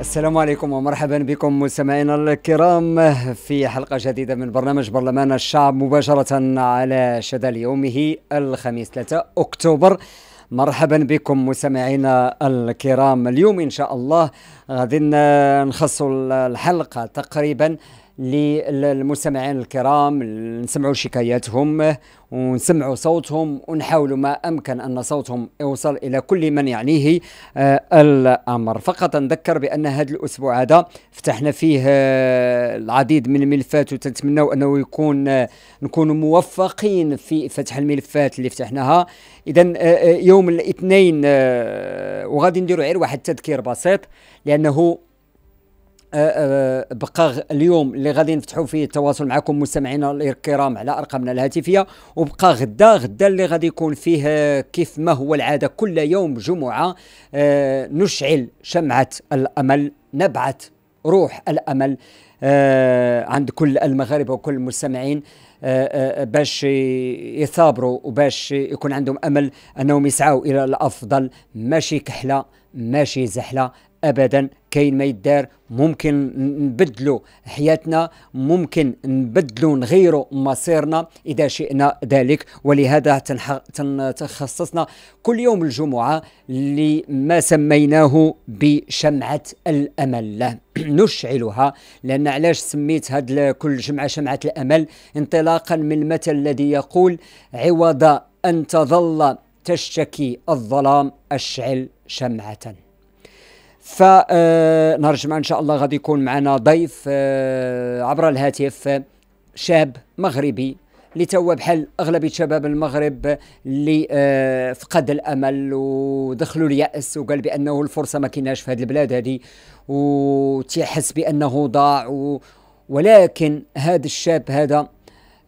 السلام عليكم ومرحبا بكم مستمعينا الكرام في حلقة جديدة من برنامج برلمان الشعب مباشرة على شذا يومه الخميس 3 أكتوبر. مرحبا بكم مستمعينا الكرام. اليوم إن شاء الله غادي نخص الحلقة تقريبا للمستمعين الكرام نسمعوا شكاياتهم ونسمعوا صوتهم ونحاولوا ما أمكن أن صوتهم يوصل إلى كل من يعنيه آه الأمر. فقط نذكر بأن هذا الأسبوع هذا فتحنا فيه آه العديد من الملفات وتتمنوا أنه يكون آه نكون موفقين في فتح الملفات اللي فتحناها. اذا يوم الاثنين وغادي نديروا غير واحد التذكير بسيط لأنه بقى اليوم اللي غادي نفتحوا فيه التواصل معكم مستمعينا الكرام على ارقامنا الهاتفية وبقى غدا غدا اللي غادي يكون فيه كيف ما هو العادة كل يوم جمعة نشعل شمعة الأمل نبعث روح الأمل عند كل المغاربة وكل المستمعين باش يثابروا وباش يكون عندهم أمل أنهم يسعوا إلى الأفضل ماشي كحلة ماشي زحلة ابدا. كاين ما يدار ممكن نبدلوا حياتنا ممكن نبدلوا نغيروا مصيرنا إذا شئنا ذلك. ولهذا تخصصنا كل يوم الجمعة لما سميناه بشمعة الأمل. نشعلها لأن علاش سميت هاد كل جمعة شمعة الأمل؟ انطلاقا من المثل الذي يقول عوض أن تظل تشتكي الظلام أشعل شمعة. فنرجع إن شاء الله غادي يكون معنا ضيف آه، عبر الهاتف شاب مغربي اللي توا بحال اغلبيه شباب المغرب اللي آه، فقد الأمل ودخلوا اليأس وقال بأنه الفرصة ما كايناش في هذه البلاد هذه وتيحس بأنه ضاع ولكن هذا الشاب هذا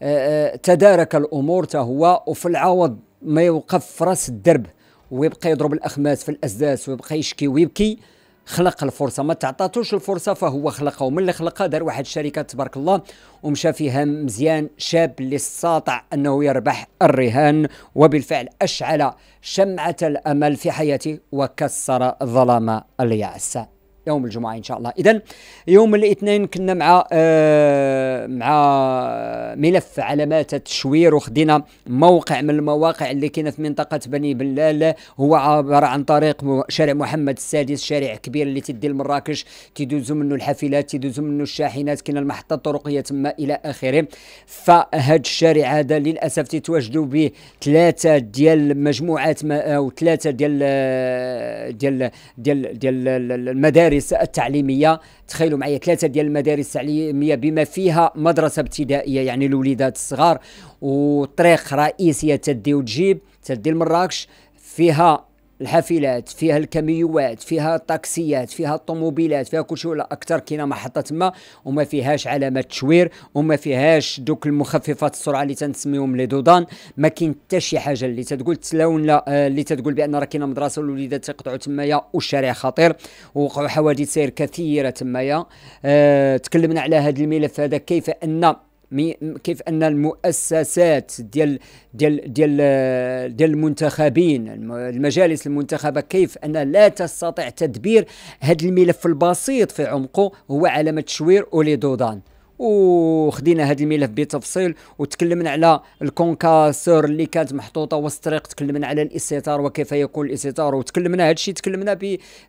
آه، تدارك الأمور هو وفي العوض ما يوقف في رأس الدرب ويبقى يضرب الأخماس في الأسداس ويبقى يشكي ويبكي. خلق الفرصة. ما تعطاتوش الفرصة فهو خلقها ومن اللي خلقها دار واحد الشركة تبارك الله. ومشى فيها مزيان شاب اللي استطاع أنه يربح الرهان. وبالفعل أشعل شمعة الأمل في حياته وكسر ظلام اليأس. يوم الجمعة إن شاء الله. اذا يوم الاثنين كنا مع آه مع ملف علامات التشوير وخدينا موقع من المواقع اللي كاينة في منطقة بني بلال. هو عبارة عن طريق شارع محمد السادس شارع كبير اللي تدي لمراكش تدوزوا منه الحافلات تدوزوا منه الشاحنات كاينة المحطة الطرقية تما إلى آخره. فهاد الشارع هذا للأسف تتواجدوا به ثلاثة ديال مجموعات أو ثلاثة ديال ديال ديال ديال المدارس المدارس التعليمية. تخيلوا معايا ثلاثة ديال المدارس التعليمية بما فيها مدرسة ابتدائية يعني الوليدات الصغار وطريق رئيسية تدي وتجيب تدي لمراكش فيها الحافلات فيها الكاميوات فيها الطاكسيات فيها الطوموبيلات فيها كل شيء ولا أكثر كاينة محطة تما وما فيهاش علامات تشوير وما فيهاش دوك المخففات السرعة اللي تنسميهم les dos d'âne ما كاين حتى شي حاجة اللي تتقول تلاون لا آه، اللي تتقول بأن راه كاينة مدرسة والوليدات تقطعوا تمايا والشارع خطير ووقعوا حوادث سير كثيرة تمايا. أه تكلمنا على هذا الملف هذا كيف أن كيف أن المؤسسات ديال ديال ديال ديال المنتخبين المجالس المنتخبة كيف أن لا تستطيع تدبير هذا الملف البسيط في عمقه هو علامة تشوير ولي دودان. وخدينا هذا الملف بتفصيل وتكلمنا على الكونكاسور اللي كانت محطوطة وسط الطريق تكلمنا على الاستتار وكيف يكون الاستتار وتكلمنا هذا الشيء تكلمنا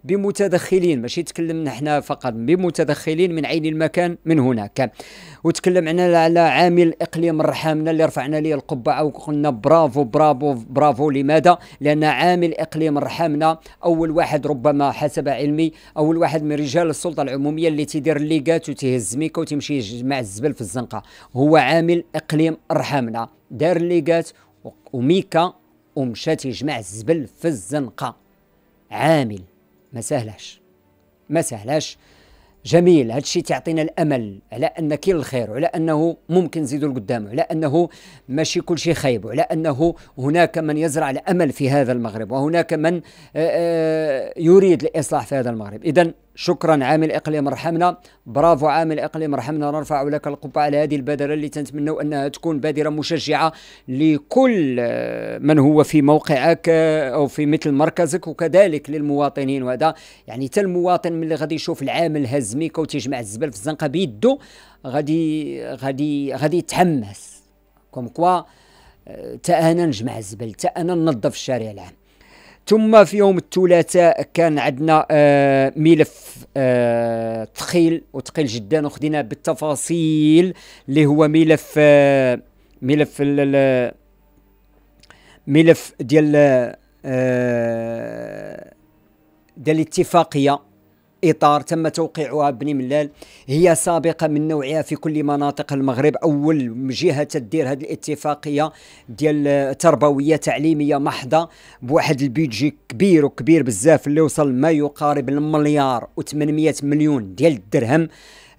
بمتدخلين ماشي تكلمنا إحنا فقط بمتدخلين من عين المكان من هناك وتكلمنا على عامل إقليم الرحامنا اللي رفعنا ليه القبعة وقلنا برافو برافو برافو لماذا؟ لأن عامل إقليم الرحامنا أول واحد ربما حسب علمي أول واحد من رجال السلطة العمومية اللي تيدير الليغات وتيهز ميكا وتمشي يجمع الزبل في الزنقة. هو عامل إقليم رحامنا دار الليغات وميكا ومشى تيجمع الزبل في الزنقة. عامل. ما سهلاش. ما سهلاش. جميل. هذا الشيء تعطينا الأمل على أن كاين الخير وعلى أنه ممكن نزيدوا لقدام وعلى أنه ماشي كل شيء خايب وعلى أنه هناك من يزرع الأمل في هذا المغرب وهناك من آه، آه، يريد الإصلاح في هذا المغرب. اذا شكرا عامل إقليم رحمنا. برافو عامل إقليم رحمنا. نرفع لك القبعة على هذه البادرة اللي تنتمنوا أنها تكون بادرة مشجعة لكل آه، من هو في موقعك آه، أو في مثل مركزك وكذلك للمواطنين. وهذا يعني حتى المواطن ملي غادي يشوف العامل هز ميكا وتيجمع الزبل في الزنقة بيدو غادي غادي غادي يتحمس. comme quoi تا أنا نجمع الزبل تا أنا ننظف الشارع العام. ثم في يوم الثلاثاء كان عندنا آه ملف آه ثقيل وثقيل جدا. وخدينا بالتفاصيل اللي هو ملف آه ملف ملف ديال آه ديال الاتفاقية. إطار تم توقيعها بني ملال. هي سابقة من نوعها في كل مناطق المغرب. أول جهة تدير هذه الاتفاقية ديال تربوية تعليمية محضة بواحد البيدجي كبير وكبير بزاف اللي وصل ما يقارب المليار و800 مليون ديال الدرهم.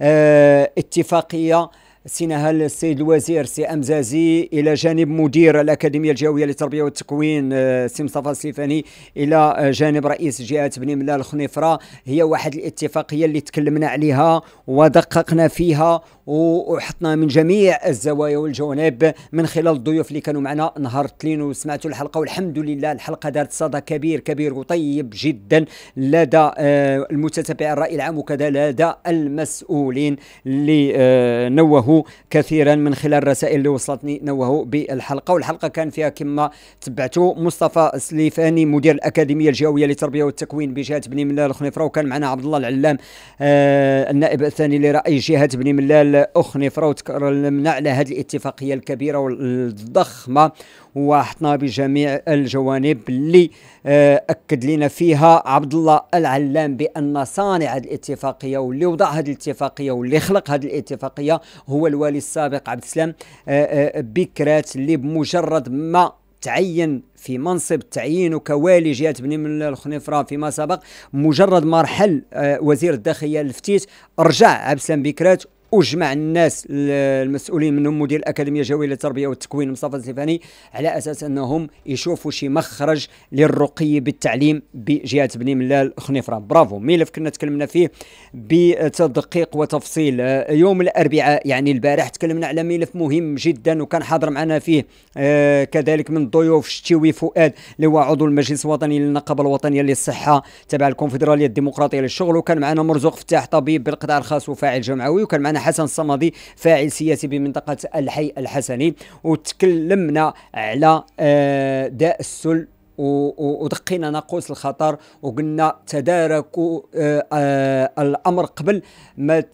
آه اتفاقية سيناها السيد الوزير سي أمزازي إلى جانب مدير الأكاديمية الجهوية للتربية والتكوين آه، سي مصطفى السليفاني إلى جانب رئيس جهة بني ملال الخنيفرة. هي واحد الاتفاقيه اللي تكلمنا عليها ودققنا فيها وحطنا من جميع الزوايا والجوانب من خلال الضيوف اللي كانوا معنا. نهار الاثنين وسمعتوا الحلقة والحمد لله الحلقة دارت صدى كبير كبير وطيب جدا لدى آه، المتتبع الرأي العام وكذا لدى المسؤولين اللي آه، نوهوا كثيرا من خلال الرسائل اللي وصلتني نوهوا بالحلقة. والحلقة كان فيها كما تبعتوا مصطفى السليفاني مدير الأكاديمية الجوية للتربية والتكوين بجهة بني ملال الخنيفره وكان معنا عبد الله العلام آه، النائب الثاني لرئيس جهة بني ملال الاخ فروت تكلمنا على هذه الاتفاقية الكبيرة والضخمة وحطنا بجميع الجوانب اللي آه، أكد لنا فيها عبد الله العلام بأن صانع هذه الاتفاقية واللي وضع هذه الاتفاقية واللي خلق هذه الاتفاقية هو الوالي السابق عبد السلام آه، آه، بكرات اللي بمجرد ما تعين في منصب تعيينه كوالي جهه بني من الخنيفره فيما سبق مجرد ما رحل وزير الداخلية الفتيت رجع عبد السلام بكرات أجمع الناس المسؤولين منهم مدير الأكاديمية الجوية للتربية والتكوين مصطفى الزيفاني على أساس أنهم يشوفوا شي مخرج للرقي بالتعليم بجهة بني ملال خنيفرة. برافو. ملف كنا تكلمنا فيه بتدقيق وتفصيل. يوم الأربعاء يعني البارح تكلمنا على ملف مهم جدا وكان حاضر معنا فيه آه كذلك من ضيوف شتيوي فؤاد اللي هو عضو المجلس الوطني للنقابة الوطنية للصحة تبع الكونفدرالية الديمقراطية للشغل وكان معنا مرزوق فتاح طبيب بالقطاع الخاص وفاعل جمعوي وكان معنا حسن الصمدي فاعل سياسي بمنطقة الحي الحسني. وتكلمنا على آه، داء السل ودقينا ناقوس الخطر وقلنا تداركوا آه آه الأمر قبل ما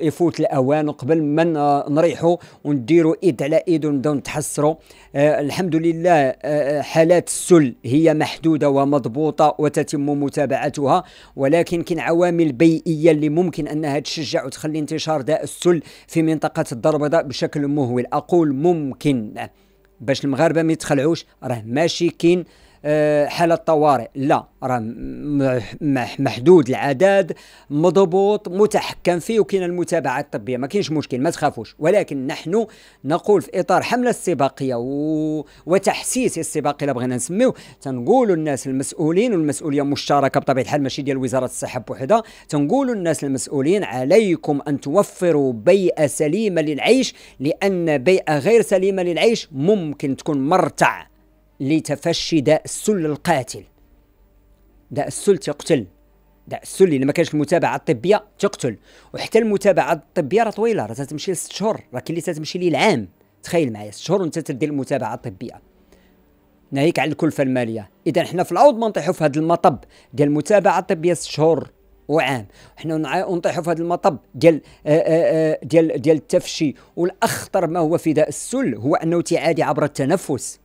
يفوت الأوان وقبل ما نريحوا ونديروا إيد على إيد ونبداو نتحسروا آه الحمد لله حالات السل هي محدودة ومضبوطة وتتم متابعتها ولكن كاين عوامل بيئية اللي ممكن أنها تشجع وتخلي انتشار داء السل في منطقة الدار بشكل مهول. أقول ممكن باش المغاربة ما يتخلعوش راه ماشي كاين. حالة طوارئ. لا راه محدود العدد مضبوط متحكم فيه وكاين المتابعة الطبية. ما كاينش مشكل ما تخافوش. ولكن نحن نقول في إطار حملة استباقية و... وتحسيس استباقي بغينا نسميو تنقولوا الناس المسؤولين والمسؤولية مشتركة بطبيعة الحال ماشي ديال وزارة الصحة بوحدها. تنقولوا الناس المسؤولين عليكم أن توفروا بيئة سليمة للعيش لأن بيئة غير سليمة للعيش ممكن تكون مرتع. لتفشي داء السل القاتل. داء السل تقتل. داء السل اللي ما كانش المتابعة الطبية تقتل. وحتى المتابعة الطبية راه طويلة راه تمشي لست شهور راه كاين اللي تتمشي ليه العام. تخيل معايا ست شهور وانت تدير المتابعة الطبية. ناهيك على الكلفة المالية. اذا حنا في العوض ما نطيحوا في هذا المطب ديال المتابعة الطبية ست شهور وعام. حنا نطيحوا في هذا المطب ديال آآ آآ ديال ديال التفشي. والأخطر ما هو في داء السل هو أنه تعادي عبر التنفس.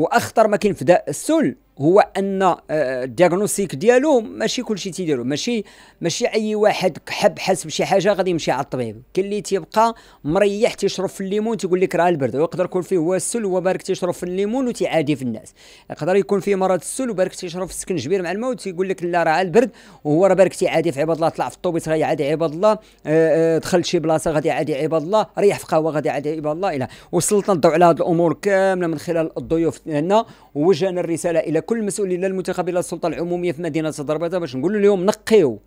وأخطر ما كاين في داء السل. هو أن ال diagnostic آه، ديالو ماشي كلشي تيديرو ماشي ماشي أي واحد حب حس بشي حاجة غادي يمشي على الطبيب. كاين اللي تيبقى مريح تيشرب في الليمون تيقول لك راه البرد ويقدر يكون فيه هو السل هو بارك تيشرب في الليمون وتيعادي في الناس. يقدر يكون فيه مرض السل وبارك تيشرب في السكنجبير مع الماء وتيقول لك لا راه البرد وهو راه بارك تيعادي في عباد الله طلع في الطوبيس غادي يعادي عباد الله آه، آه، دخل شي بلاصة غادي يعادي عباد الله ريح في قهوة غادي يعادي عباد الله إلى. وسلطت الضوء على هذه الأمور كاملة من خلال الضيوف ديالنا ووجهنا الرسالة إلى كل مسؤولين المنتخب إلى السلطة العمومية في مدينة الدربته باش نقول لهم نقيو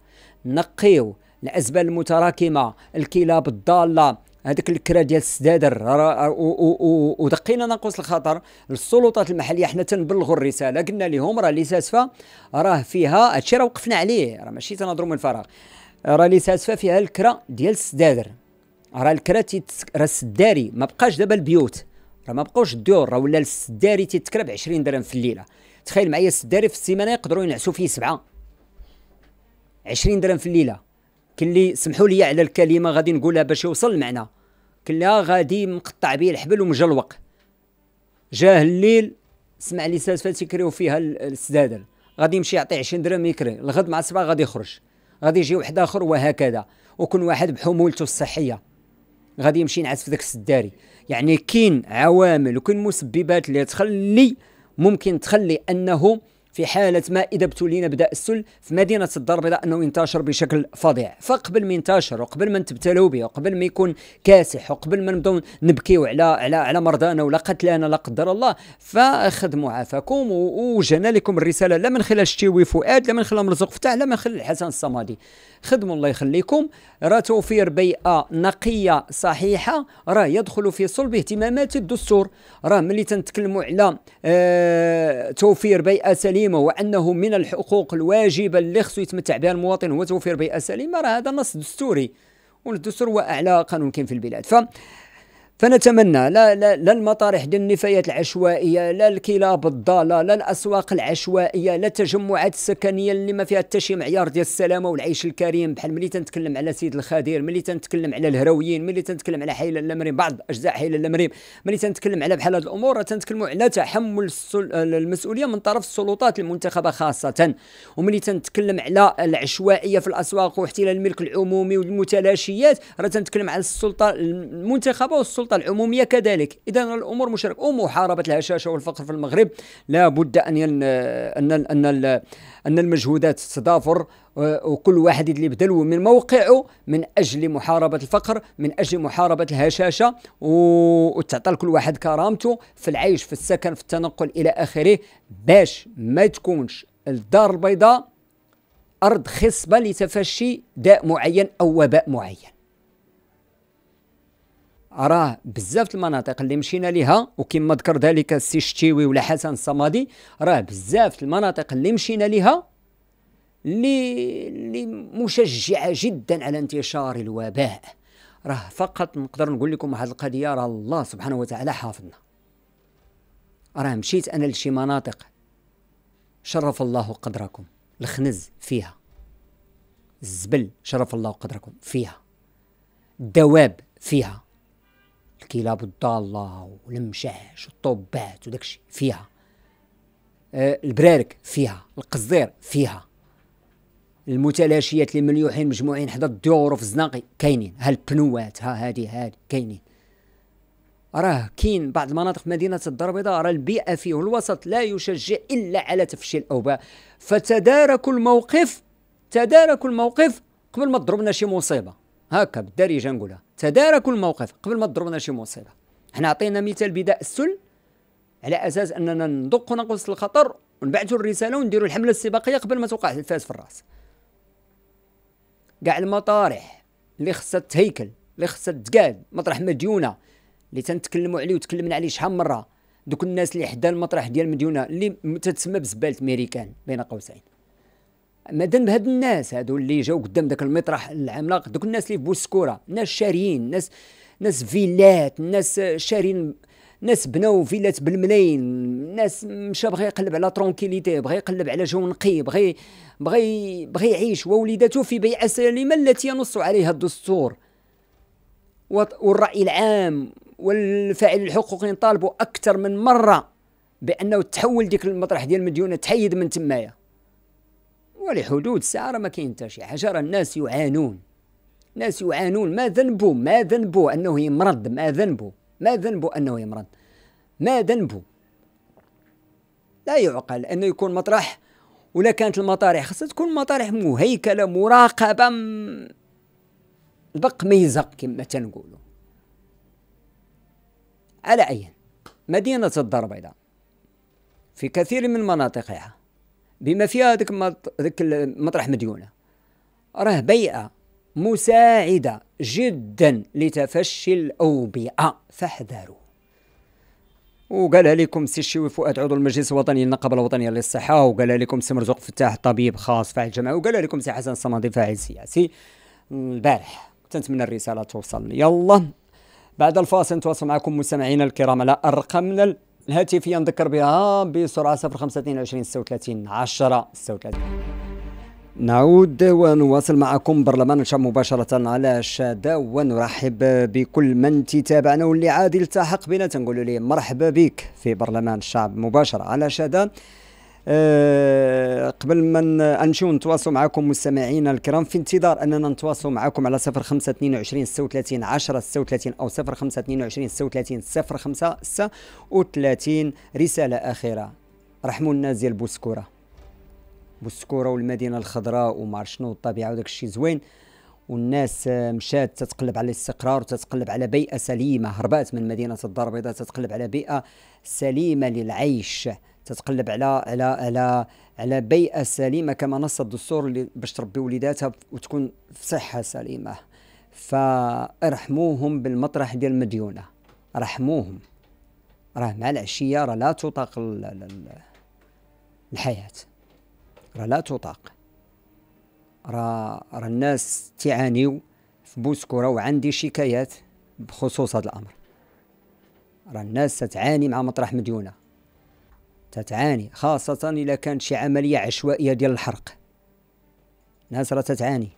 نقيو الازبال المتراكمة الكلاب الضالة هذاك الكرا ديال السدادر. ودقينا ناقوس الخطر للسلطات المحلية. حنا تنبلغوا الرسالة قلنا لهم راه ليساسفا راه فيها هادشي راه وقفنا عليه راه ماشي تنهضروا من الفراغ. راه ليساسفا فيها الكرا ديال السدادر. راه الكرا راه السداري ما بقاش دابا البيوت. راه ما بقاوش الديور راه ولا السداري تيتكرا ب 20 درهم في الليلة. تخيل معايا السداري في السيمانة يقدروا ينعسوا فيه سبعة. 20 درهم في الليلة. كاين اللي سمحوا لي على الكلمة غادي نقولها باش يوصل المعنى كاين اللي غادي مقطع به الحبل ومجلوق جاه الليل سمع لي ساس تيكريو فيها السدادر غادي يمشي يعطي 20 درهم يكري. الغد مع الصباح غادي يخرج. غادي يجي واحد آخر وهكذا. وكل واحد بحمولته الصحية. غادي يمشي ينعس في ذاك السداري. يعني كاين عوامل وكاين مسببات اللي تخلي ممكن تخلي أنه في حالة ما إذا ابتلينا بداء السل في مدينة الدار البيضاء أنه ينتشر بشكل فظيع. فقبل ما ينتشر وقبل ما نتبتلوا به وقبل ما يكون كاسح وقبل ما نبداو نبكيو على على على مرضانا ولا قتلانا لا قدر الله فخدموا عافاكم وجانا لكم الرسالة لا من خلال شتيوي فؤاد لا من خلال مرزوق فتح لا من خلال الحسن الصمادي. خدموا الله يخليكم. راه توفير بيئة نقية صحيحة. راه يدخل في صلب اهتمامات الدستور. راه ملي تنتكلموا على آه توفير بيئة سليمة وأنه من الحقوق الواجبة اللي خصو يتمتع بها المواطن هو توفير بيئة سليمة راه هذا نص دستوري والدستور هو أعلى قانون كاين في البلاد. ف فنتمنى لا لا لا المطارح ديال النفايات العشوائية لا الكلاب الضالة لا الأسواق العشوائية لا التجمعات السكنية اللي ما فيها حتى شي معيار ديال السلامة والعيش الكريم. بحال ملي تنتكلم على سيد الخدير ملي تنتكلم على الهرويين ملي تنتكلم على حيل اللمريم بعض أجزاء حيل اللمريم ملي تنتكلم على بحال هذه الأمور تنتكلموا على تحمل المسؤولية من طرف السلطات المنتخبة خاصة. وملي تنتكلم على العشوائية في الأسواق واحتلال الملك العمومي والمتلاشيات راه تنتكلم على السلطة المنتخبة والسلطة السلطة العمومية كذلك. إذا الأمور مشاركة ومحاربة الهشاشة والفقر في المغرب لا بد أن ين... أن أن أن المجهودات تتضافر وكل واحد اللي يبذل من موقعه من أجل محاربة الفقر من أجل محاربة الهشاشة وتعطى لكل واحد كرامته في العيش في السكن في التنقل إلى آخره باش ما تكونش الدار البيضاء أرض خصبة لتفشي داء معين أو وباء معين. راه بزاف المناطق اللي مشينا ليها وكما ذكر ذلك السي شتيوي ولا حسن الصمادي راه بزاف المناطق اللي مشينا ليها اللي اللي مشجعة جدا على انتشار الوباء. راه فقط نقدر نقول لكم واحد القضية راه الله سبحانه وتعالى حافظنا. راه مشيت أنا لشي مناطق شرف الله قدركم الخنز فيها. الزبل شرف الله قدركم فيها. الدواب فيها. الكلاب الضالة والمشاش والطوبات وداكشي فيها. آه البرارك فيها القزير فيها. المتلاشيات اللي مليوحين مجموعين حدا الديور وفي الزناقي كاينين. ها البنوات ها هادي هادي كاينين. راه كاين بعض المناطق مدينة الدار البيضاء راه البيئة فيه والوسط لا يشجع إلا على تفشي الأوباء. فتداركوا الموقف تداركوا الموقف قبل ما تضربنا شي مصيبة. هكا بالدارجه نقولها. تداركوا الموقف قبل ما تضربنا شي مصيبة. حنا عطينا مثال بداء السل على أساس أننا ندق نقص الخطر ونبعثوا الرسالة ونديروا الحملة الاستباقية قبل ما توقع الفاس في الرأس. كاع المطارح اللي خصها تهيكل اللي خصها تقاد مطرح مديونة اللي تنتكلموا عليه وتكلمنا عليه شحال مرة. دوك الناس اللي حدا المطرح ديال مديونة اللي تتسمى بزبالة ميريكان بين قوسين. ما ذنب هاد الناس هادو اللي جاو قدام داك المطرح العملاق دوك الناس اللي في بوسكورة ناس شاريين ناس ناس فيلات ناس شارين ناس بناو فيلات بالملايين ناس مشى بغى يقلب على tranquillité بغى يقلب على جو نقي بغى بغى بغى يعيش ووليدته في بيئه سليمه التي ينص عليها الدستور والرأي العام والفاعل الحقوقي طالبوا أكثر من مرة بأنه تحول ديك المطرح ديال المديونه تحيد من تمايا. ولحدود الساعة ما كاين حتى شي حاجة راه الناس يعانون. الناس يعانون. ما ذنبه ما ذنبه أنه يمرض ما ذنبه ما ذنبه أنه يمرض. ما ذنبه لا يعقل أنه يكون مطرح ولا كانت المطارح خاصها تكون مطارح مهيكلة مراقبة البق ميزق كما تنقولوا. على أي مدينة الدار البيضاء في كثير من مناطقها بما فيها ذاك ذاك مطرح مديونه راه بيئة مساعدة جدا لتفشي الأوبئة. فاحذروا. وقالها لكم سي الشيوي فؤاد عضو المجلس الوطني للنقابة الوطنية للصحة وقال لكم سي مرزوق فتاح طبيب خاص فاعل جمعي وقال لكم سي حسن الصمادي فاعل سياسي. البارح تنتمنى الرسالة توصلني. يلا بعد الفاصل نتواصل معكم مستمعينا الكرام على ارقامنا الهاتفيه نذكر بها بسرعة 0522 36 10 36 نعود ونواصل معكم برلمان الشعب مباشرة على شادة ونرحب بكل من تتابعنا واللي عاد التحق بنا. تنقول لي مرحبا بك في برلمان الشعب مباشرة على شادة. أه قبل ما نمشيو نتواصلوا معكم مستمعينا الكرام في انتظار أننا نتواصلوا معكم على 0522 36 10 36 أو 0522 36 05 36 رسالة أخيرة. رحموا الناس ديال بوسكورة. بوسكورة والمدينة الخضراء وما شنو الطبيعه وداك الشيء زوين. والناس مشات تتقلب على الاستقرار وتتقلب على بيئة سليمة هربات من مدينة الدار البيضاء تتقلب على بيئة سليمة للعيش. تتقلب على على على على بيئة سليمة كما نص الدستور باش تربي وليداتها وتكون في صحة سليمة. فارحموهم بالمطرح ديال المديونه رحموهم. راه مع العشية راه لا تطاق الحياة. راه لا تطاق راه راه الناس تعانيو في بوسكورة وعندي شكايات بخصوص هذا الأمر. راه الناس تتعاني مع مطرح مديونة. تتعاني خاصة إذا كانت شي عملية عشوائية ديال الحرق. الناس راه تتعاني.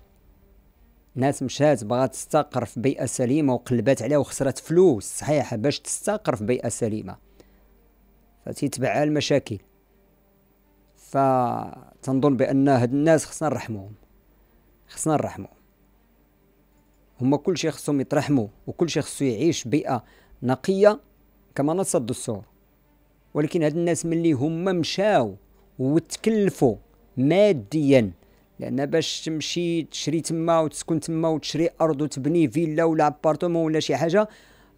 ناس مشات بغات تستقر في بيئة سليمة وقلبات عليها وخسرت فلوس صحيحة باش تستقر في بيئة سليمة. فتتبعها المشاكل. فتنظن بأن هاد الناس خصنا نرحموهم. خصنا نرحموهم. هما كل شيء خصهم يترحموا وكل شيء خصو يعيش بيئة نقية كما نص الدستور ولكن هاد الناس ملي هما مشاو وتكلفوا ماديا لأن باش تمشي تشري تما وتسكن تما وتشري أرض وتبني فيلا ولا appartement ولا شي حاجة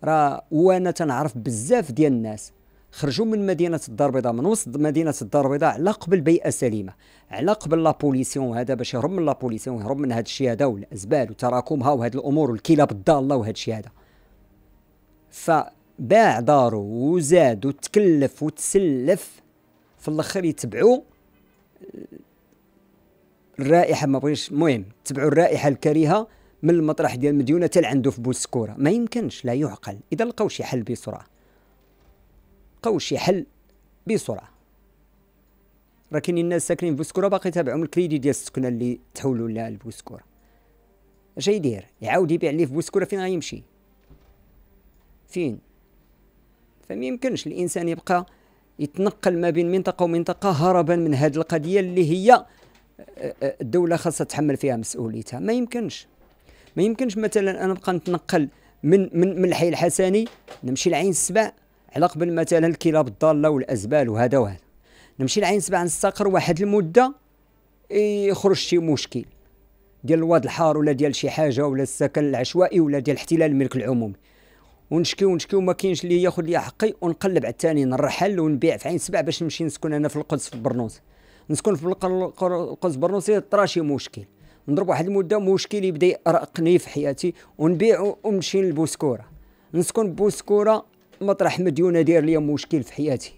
راه وأنا تنعرف بزاف ديال الناس. خرجوا من مدينة الدار البيضاء من وسط مدينة الدار البيضاء على قبل بيئة سليمة على قبل la pollution هذا باش يهرب من la pollution يهرب من هذا الشيء هذا والأزبال وتراكمها وهذه الأمور والكلاب الضالة وهذا الشيء هذا. فباع دارو وزاد وتكلف وتسلف في الأخر يتبعوا الرائحة ما بغيش المهم تبعوا الرائحة الكريهة من المطرح ديال المديونه حتى عنده في بوسكورة. ما يمكنش لا يعقل. إذا لقاو شي حل بسرعة. لقاو شي حل بسرعة. راه كاينين الناس ساكنين في بوسكورة باقي تابعهم الكريدي ديال السكنة اللي تحولوا لها لبوسكوره اش يدير يعاود يبيع ليه في بوسكورة فين غيمشي؟ فين؟ فما يمكنش الإنسان يبقى يتنقل ما بين منطقة ومنطقة هربا من هذه القضية اللي هي آه، آه، الدولة خاصها تحمل فيها مسؤوليتها. ما يمكنش. ما يمكنش مثلا أنا نبقى نتنقل من من من الحي الحسني نمشي لعين السبع على قبل مثلا الكلاب الضالة والأزبال وهذا وهذا. نمشي لعين سبعه نستقر واحد المدة يخرج شي مشكل. ديال الواد الحار ولا ديال شي حاجة ولا السكن العشوائي ولا ديال احتلال الملك العمومي. ونشكي ونشكي وما كاينش اللي ياخذ لي حقي ونقلب على الثاني نرحل ونبيع في عين سبع باش نمشي نسكن أنا في القدس في برنوس. نسكن في القدس برنوس طرا شي مشكل؟ نضرب واحد المدة مشكل يبدأ يرقني في حياتي ونبيع ونمشي لبوسكورة. نسكن بوسكورة مطرح مديونة داير ليا مشكل في حياتي.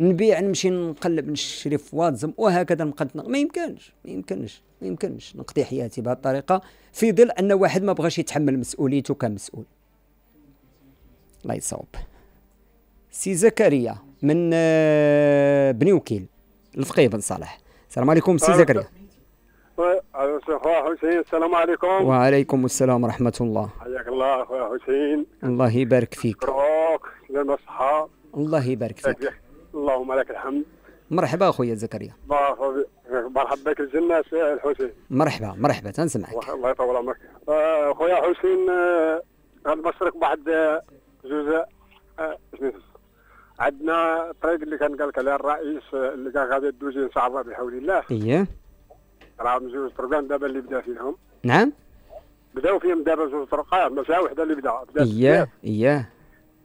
نبيع نمشي نقلب نشري في واتزم وهكذا نبقى ما يمكنش ما يمكنش ما يمكنش نقضي حياتي بهذه الطريقة في ظل أن واحد ما بغاش يتحمل مسؤوليته كمسؤول. الله يصوب سي زكريا من آه، بني وكيل الفقيه بن صالح. السلام عليكم سي زكريا. حسين السلام عليكم. وعليكم السلام ورحمة الله. حياك الله أخويا حسين. الله يبارك فيك. مبروك لنا الصحة الله يبارك فيك. اللهم لك الحمد. مرحبا أخويا زكريا. مرحبا بك الجنة الحسين. مرحبا مرحبا تنسمعك. الله يطول عمرك. آه، أخويا حسين آه، هذا المشرق جوج آه، عندنا الطريق اللي كان قال لك عليها الرئيس اللي كان غادي يدوزي ان شاء الله بحول الله. اييه راه جوج طرقان دابا اللي بدا فيهم. نعم. بداو فيهم دابا جوج طرقات ماشي وحدة اللي بدا بدا اياه اياه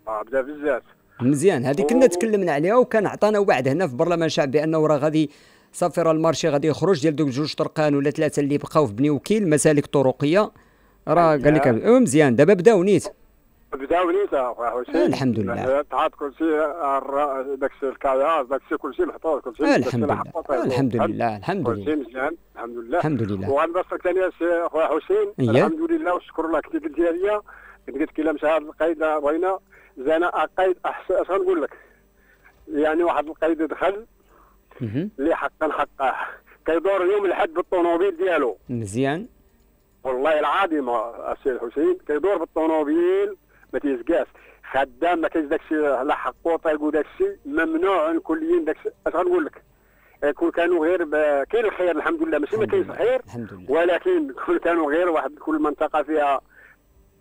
آه بدا بزاف. مزيان. هذه كنا تكلمنا عليها وكان عطانا وعد هنا في برلمان الشعب بانه راه غادي صافي راه marché ال غادي يخرج ديال دوك جوج طرقان ولا ثلاثة اللي بقاو في بني وكيل مسالك طرقية. راه قال لك أه، مزيان. دابا بداو نيت. بداو نيت اخويا حسين الحمد لله. تعاد كل شيء داك الشيء داك الشيء كل شيء محطوط كل شيء الحمد لله. الحمد لله الحمد كل شيء لله. مزيان. الحمد لله. الحمد لله. وغنبسطك ثاني أخويا حسين إيه. الحمد لله والشكر لله كنت قلت لي قلت كي مشى هذا القيد بغينا زانا قيد أحسن أش غنقول لك؟ يعني واحد القيد دخل. اللي حقا حقه كيدور يوم الحد بالطوموبيل ديالو. مزيان. والله العظيم السي الحسين كيدور بالطوموبيل ما تيزكاش خدام ما كاينش داكشي لا حقو طيب وداكشي ممنوع كليا داكشي. اش غنقول لك؟ آه، كون كانوا غير كاين الخير الحمد لله. ماشي ما كاينش. الخير الحمد لله. ولكن كون كانوا غير واحد كل منطقة فيها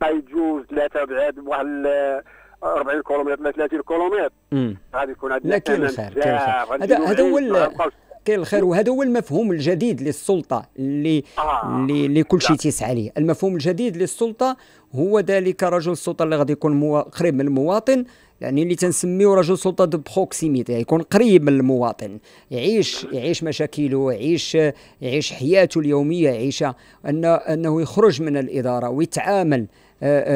قيد جوج ثلاثة بعاد واحد ال- 40 كيلومتر ولا 30 كيلومتر. غادي يكون عندنا لا كاين الخير هذا هذا هو كاين الخير. وهذا هو المفهوم الجديد للسلطة اللي آه. اللي, اللي كل شيء. تيسعى عليه. المفهوم الجديد للسلطة هو ذلك رجل السلطة اللي غادي يكون موا... قريب من المواطن. يعني اللي تنسميو رجل سلطة de proximité يكون قريب من المواطن. يعيش يعيش مشاكله يعيش يعيش حياته اليومية يعيشها انه أنه يخرج من الإدارة ويتعامل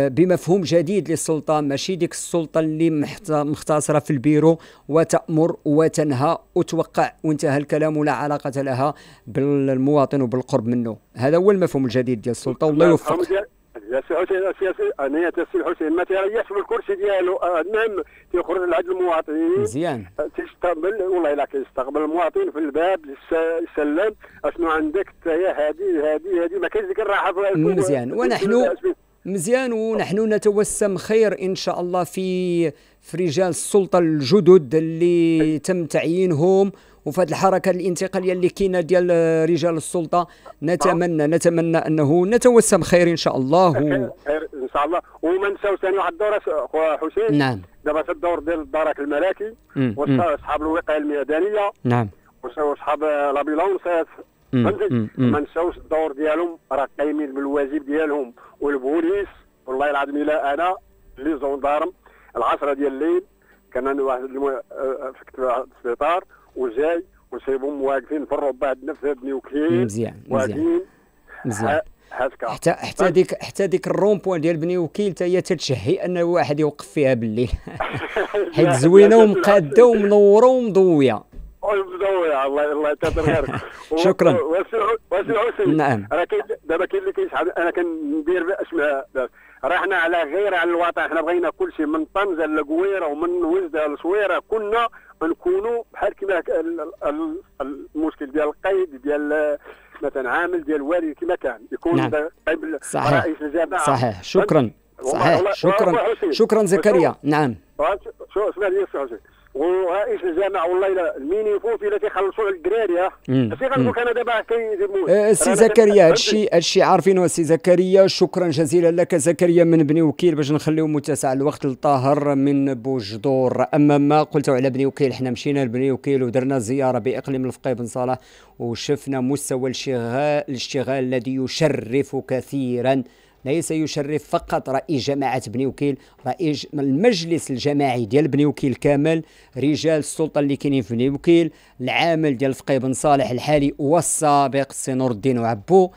بمفهوم جديد للسلطه ماشي ديك السلطة اللي مختصرة في البيرو وتأمر وتنهى وتوقع وانتهى الكلام ولا علاقة لها بالمواطن وبالقرب منه. هذا هو المفهوم الجديد ديال السلطة والله يوفق. فهم ديال- يا سي حسين السياسي أنا يا سي حسين ما تيريحش في الكرسي ديالو. آه، المهم تيخرج لعند المواطنين. مزيان. تيستقبل والله إلا كيستقبل المواطن في الباب يس- يسلم. اشنو عندك انت هذه هذه هذه ما كاينش ديك الراحة مزيان. ونحن- مزيان ونحن نتوسم خير إن شاء الله في في رجال السلطة الجدد اللي تم تعيينهم. وفي هذه الحركة الانتقالية اللي كاينة ديال رجال السلطة نتمنى نتمنى أنه نتوسم خير إن شاء الله. خير و... خير إن شاء الله. وما نساوش ثاني واحد الدور أس- خويا حسين. نعم. دابا في الدور ديال الدرك الملكي. واصحاب الوقاية المدنيه نعم. واصحاب les ambulances ما نساوش الدور ديالهم راه قايمين بالواجب ديالهم. والبوليس والله العظيم إلا أنا les gendarmes العشرة ديال الليل كان عندي واحد المو... آه، فكت واحد السبيطار وجاي وسيبهم واقفين في الربع في بني وكيل مزيان مزيان. مزيان. هكا. حتى حتى ديك حتى ديك ال rond-point ديال بني وكيل حتى هي تتشهي أن واحد يوقف فيها بالليل. حيت زوينة ومقادة ومنورة ومضوية. مضوية الله الله يكثر خيرك. شكراً. واسي حسين نعم. راه كاين دابا كاين اللي كيسحب أنا كندير اسمع راه حنا على غير على الوطن حنا بغينا كل شيء من طنجه لقويرة ومن وزده لصويرة. كنا نكونوا بحال كما ال- ال- المشكل ديال القيد ديال مثلا عامل ديال الوالد كما كان. يكون نعم. قبل صحيح. رئيس الجماعه صحيح. شكرا. صحيح. شكرا. شكرا زكريا. نعم. شو اسمع لي حسين. ورئيس الجامعة والله ال mini-foot اللي تيخلصوا على الدراري ها؟ مم. اش غنقول لك أنا دابا كيديروا آه، سي زكريا هادشي هادشي عارفينه سي زكريا. شكرا جزيلا لك زكريا من بني وكيل باش نخليو متسع الوقت لطاهر من بوجدور. أما ما قلت على بني وكيل حنا مشينا لبني وكيل ودرنا زيارة بإقليم الفقيه بن صالح وشفنا مستوى الاشتغال الاشتغال الذي يشرف كثيرا. ليس يشرف فقط رئيس جماعة بني وكيل رئيس المجلس الجماعي ديال بني وكيل كامل رجال السلطة اللي كاينين في بني وكيل العامل ديال فقيه بن صالح الحالي والسابق سي نور الدين وعبو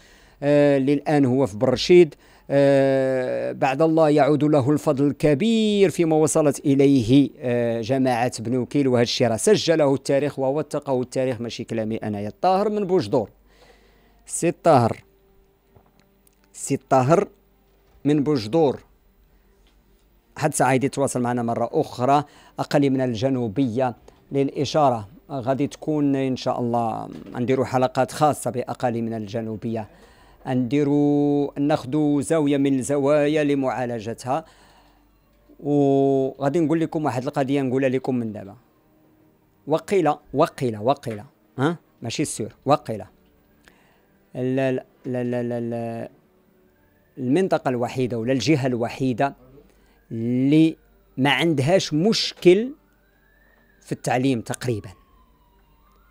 آه اللي الآن هو في برشيد. آه بعد الله يعود له الفضل الكبير فيما وصلت إليه آه جماعة بني وكيل. وهذا الشيء راه سجله التاريخ ووثقه التاريخ. ماشي كلامي أنايا الطاهر من بوجدور. سي الطاهر. سي الطاهر من بوجدور. حد سعيد يتواصل معنا مرة أخرى. أقل من الجنوبية للإشارة. غادي تكون إن شاء الله نديروا حلقات خاصة بأقل من الجنوبية. نديروا ناخذوا زاوية من الزوايا لمعالجتها. وغادي نقول لكم واحد القضية نقولها لكم من دابا. وقيل وقيل وقيل ها؟ ماشي سور وقيل لا لا لا, لا, لا. المنطقة الوحيدة ولا الجهة الوحيدة اللي ما عندهاش مشكل في التعليم تقريبا.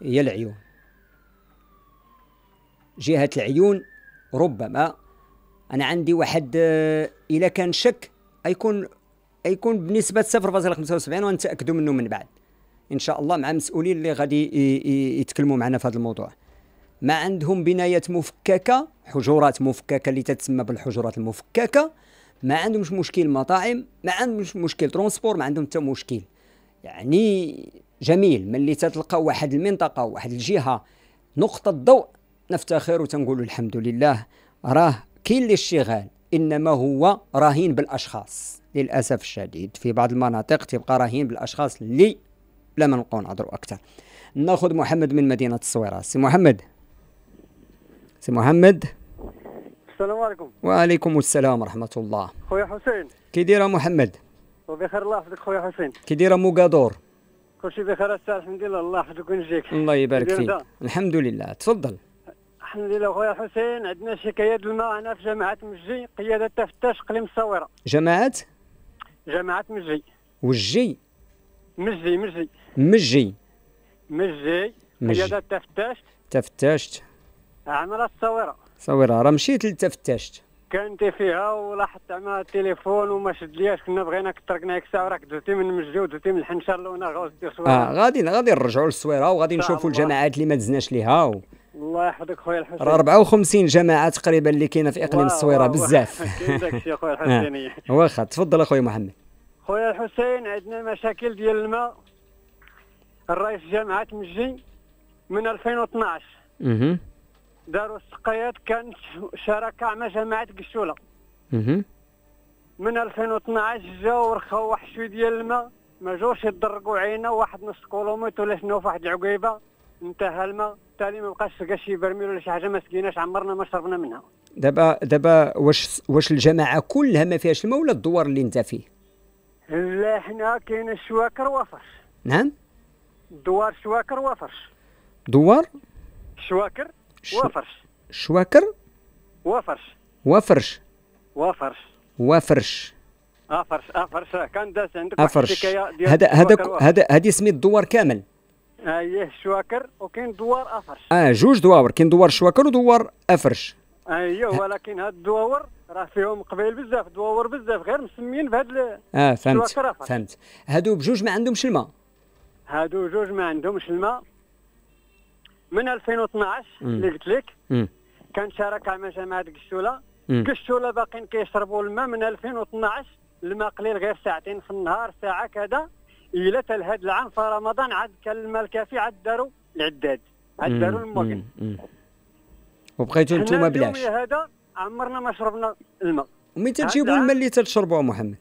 هي العيون. جهة العيون ربما أنا عندي واحد آه، إذا كان شك أيكون أيكون بنسبة 0.75 ونتأكدوا منه من بعد. إن شاء الله مع مسؤولين اللي غادي يتكلموا معنا في هذا الموضوع. ما عندهم بنايات مفككة حجرات مفككة اللي تتسمى بالحجرات المفككة. ما عندهمش مشكل مطاعم ما عندهمش مشكل ترونسبور ما عندهم حتى مشكل. يعني جميل ملي تتلقى واحد المنطقة واحد الجهة نقطة ضوء نفتخر وتنقول الحمد لله راه كاين الشغال إنما هو رهين بالأشخاص. للأسف الشديد في بعض المناطق تبقى رهين بالأشخاص اللي لا ما نبقاو أكثر. ناخذ محمد من مدينة الصويرة. سي محمد. سي محمد. السلام عليكم. وعليكم السلام ورحمة الله. خويا حسين. كي دايره محمد؟ وبخير الله يحفظك خويا حسين. كي دايره موغادور كلشي بخير أستاذ الحمد لله الله يحفظك ونجيك الله يبارك داير فيك؟ الحمد لله. تفضل. الحمد لله خويا حسين. عندنا شكاية الماء هنا في جماعة مجي قيادة تفتاش قليم الصويرة. جماعة جماعة مجي. وجي. مجي مجي. مجي. مجي. قيادة تفتاش. تفتشت عملت الصويرة صويرة. راه مشيت لتفتشت. كنت فيها ولاحظت مع التليفون وما شدلياش كنا بغينا كتركنا هيك ساعة وراك دوتي من مجي ودوتي من الحنشر لونا غوز دير آه غادي غادي نرجعوا للصويرة وغادي نشوفوا. الجماعات اللي ما دزناش ليها. و... الله يحفظك خويا الحسين. راه 54 جماعة تقريبا اللي كاينة في إقليم الصويرة بزاف. كاين داكشي خويا الحسيني واخا تفضل اخويا محمد. خويا الحسين عندنا مشاكل ديال الماء. الرئيس جامعة مجي من 2012 أها داروا السقايات كانت شراكة مع جماعة قشولة. أها من 2012 جاو ورخاو واحد شوية ديال الماء ما جوش يضرقوا عينا واحد نص كيلومتر ولا شنو في واحد العقيبة. انتهى الماء تالي ما بقاش تلقى شي برميل ولا شي حاجة ما سقيناش عمرنا ما شربنا منها. دابا دابا واش واش الجماعة كلها ما فيهاش الماء ولا الدوار اللي انت فيه؟ لا حنا كاين الشواكر وفرش نعم. الدوار شواكر وفرش دوار؟ شواكر؟ شو- وفرش. شواكر وفرش. وفرش. وفرش. وفرش. افرش افرش كان داز عندك افرش ديال هذا هذا. هذا هذه سميت الدوار كامل. اييه شواكر وكاين دوار أفرش. آه جوج دواور. كاين دوار شواكر ودوار أفرش. اييه ولكن هاد الدواور راه فيهم قبيل بزاف. دواور بزاف غير مسمين بهاد آه فهمت. فهمت. هادو بجوج ما عندهمش الماء. هادو جوج ما عندهمش الماء. من 2012 مم. اللي قلت لك. كان شارك مع جماعة قشولة. قشولة باقيين كيشربوا الماء من 2012 الماء قليل غير ساعتين في النهار ساعة كذا. إلى تل هاد العام في رمضان عاد كان الماء الكافي عاد داروا العداد. عاد داروا مم. وبقيتوا نتوما اليوم بلاش. هذا عمرنا ما شربنا الماء. ومين تجيبوا هذا- الماء اللي تشربوا محمد؟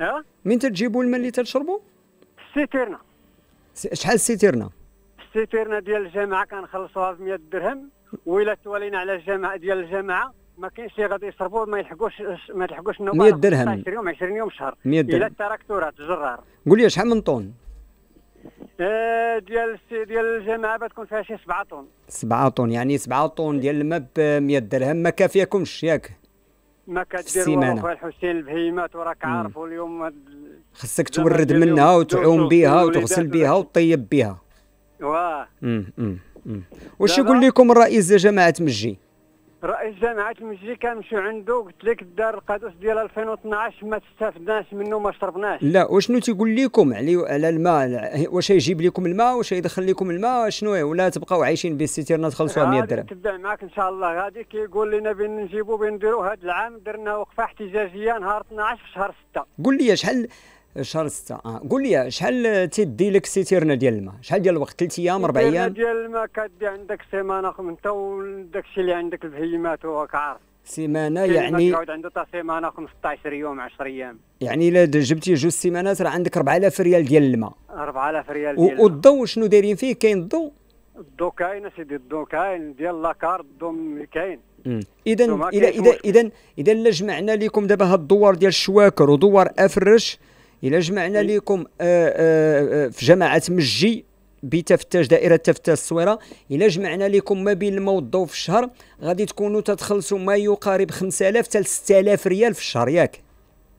ها؟ مين تجيبوا الماء اللي تشربوا ال citerna شحال citerna؟ ال citerna ديال الجامعة كنخلصوها ب 100 درهم وإلا توالينا على الجامعة ديال الجامعة ما كاينش اللي غادي يصرفوا ما يلحقوش ما يلحقوش 100 درهم. 10 يوم 20 يوم شهر. 100 إلى درهم ال tracteurات الجرار قول لي شحال من طون آه، ديال ديال الجامعة بتكون فيها شي 7 طن. 7 طون يعني 7 طون ديال الماء ب 100 درهم. ما كافياكمش ياك. ما كدير. والو الحسين البهيمات وراك عارف اليوم خصك تورد منها وتعوم بها وتغسل بها وتطيب بها واه. واش يقول لكم الرئيس جماعة مجي؟ رئيس جامعه المجي كنمشيو عنده قلت لك دار القادوس ديال 2012 ما استفدناش منه ما شربناش. لا وشنو تيقول لكم على على الماء؟ واش يجيب لكم الماء؟ واش يدخل لكم الماء؟ شنو؟ ولا تبقاو عايشين بالسيتيرنا تخلصوها 100 غادي درهم؟ نتبع معاك إن شاء الله. غادي كيقول لنا بين نجيبو بين نديرو هذا العام درنا وقفة احتجاجية نهار 12 في شهر 6 قول لي شحال شهر 6 آه. قول لي شحال تدي لك السيتيرنا ديال الماء شحال ديال الوقت 3 أيام 4 ديرنا أيام؟ ديال الماء كدي عندك سيمانة أنت وداك الشيء اللي عندك البهيمات وراك عارف سيمانة يعني تعود عنده تا سيمانة 15 يوم 10 أيام. يعني إلا جبتي جوج سيمانات راه عندك 4000 ريال ديال الماء. 4000 ريال ديال والضوء شنو دايرين فيه؟ كاين الضوء الضو كاين سيدي الضو كاين. ديال لاكار الضو كاين. اذا اذا اذا. اذا اذا لا جمعنا لكم دابا هاد الدوار ديال الشواكر ودوار أفرش. إلا جمعنا إي. لكم آه، آه، آه، في جماعة مجي بتفتاش دائرة تفتاش الصويرة. إلا جمعنا لكم ما بين الماء والضوء في الشهر غادي تكونوا تتخلصوا ما يقارب 5000 حتى ل 6000 ريال في الشهر ياك.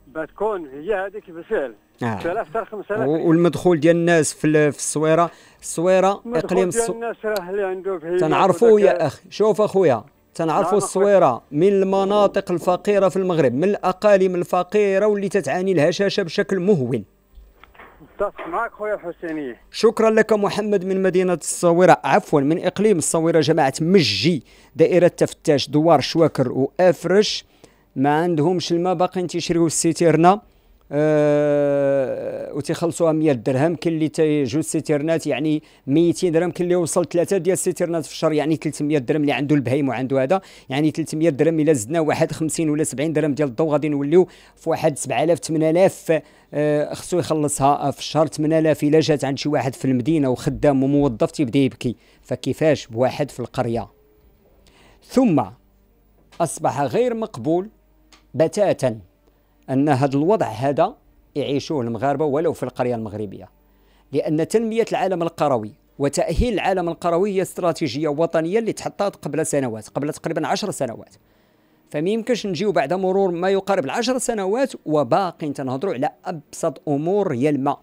بتكون هي هذيك بالفعل. آه. 3000 حتى 5000 و- والمدخول ديال الناس في ال- في الصويرة. الصويرة أقليم ديال الصو... الناس راه اللي عنده تنعرفوا يا أخي. شوف أخويا. تنعرفوا نعم الصويرة من المناطق الفقيرة في المغرب من الأقاليم الفقيرة واللي تتعاني الهشاشة بشكل مهول متفق معك خويا الحسينيه شكرا لك محمد من مدينة الصويرة. عفوا من إقليم الصويرة جماعة مجي دائرة تفتاش دوار شواكر وافرش ما عندهمش الماء باقيين تيشريو السيتيرنا أه وتيخلصوها 100 درهم كاين اللي جوج سيتيرنات يعني 200 درهم كاين اللي وصل ثلاثة ديال السيتيرنات في الشهر يعني 300 درهم اللي عنده البهيم وعنده هذا. يعني 300 درهم إلا زدنا واحد 50 ولا 70 درهم ديال الضو غادي نوليو في واحد 7000 8000 أه خصو يخلصها في الشهر 8000 إلا جات عند شي واحد في المدينة وخدام وموظف تيبدا يبكي. فكيفاش؟ بواحد في القرية. ثم أصبح غير مقبول بتاتا. أن هذا الوضع هذا يعيشوه المغاربة ولو في القرية المغربية. لأن تنمية العالم القروي وتأهيل العالم القروي هي استراتيجية وطنية اللي تحطات قبل سنوات قبل تقريبا عشر سنوات. فما يمكنش نجيو بعد مرور ما يقارب العشر سنوات وباقي تنهضروا على أبسط أمور هي الماء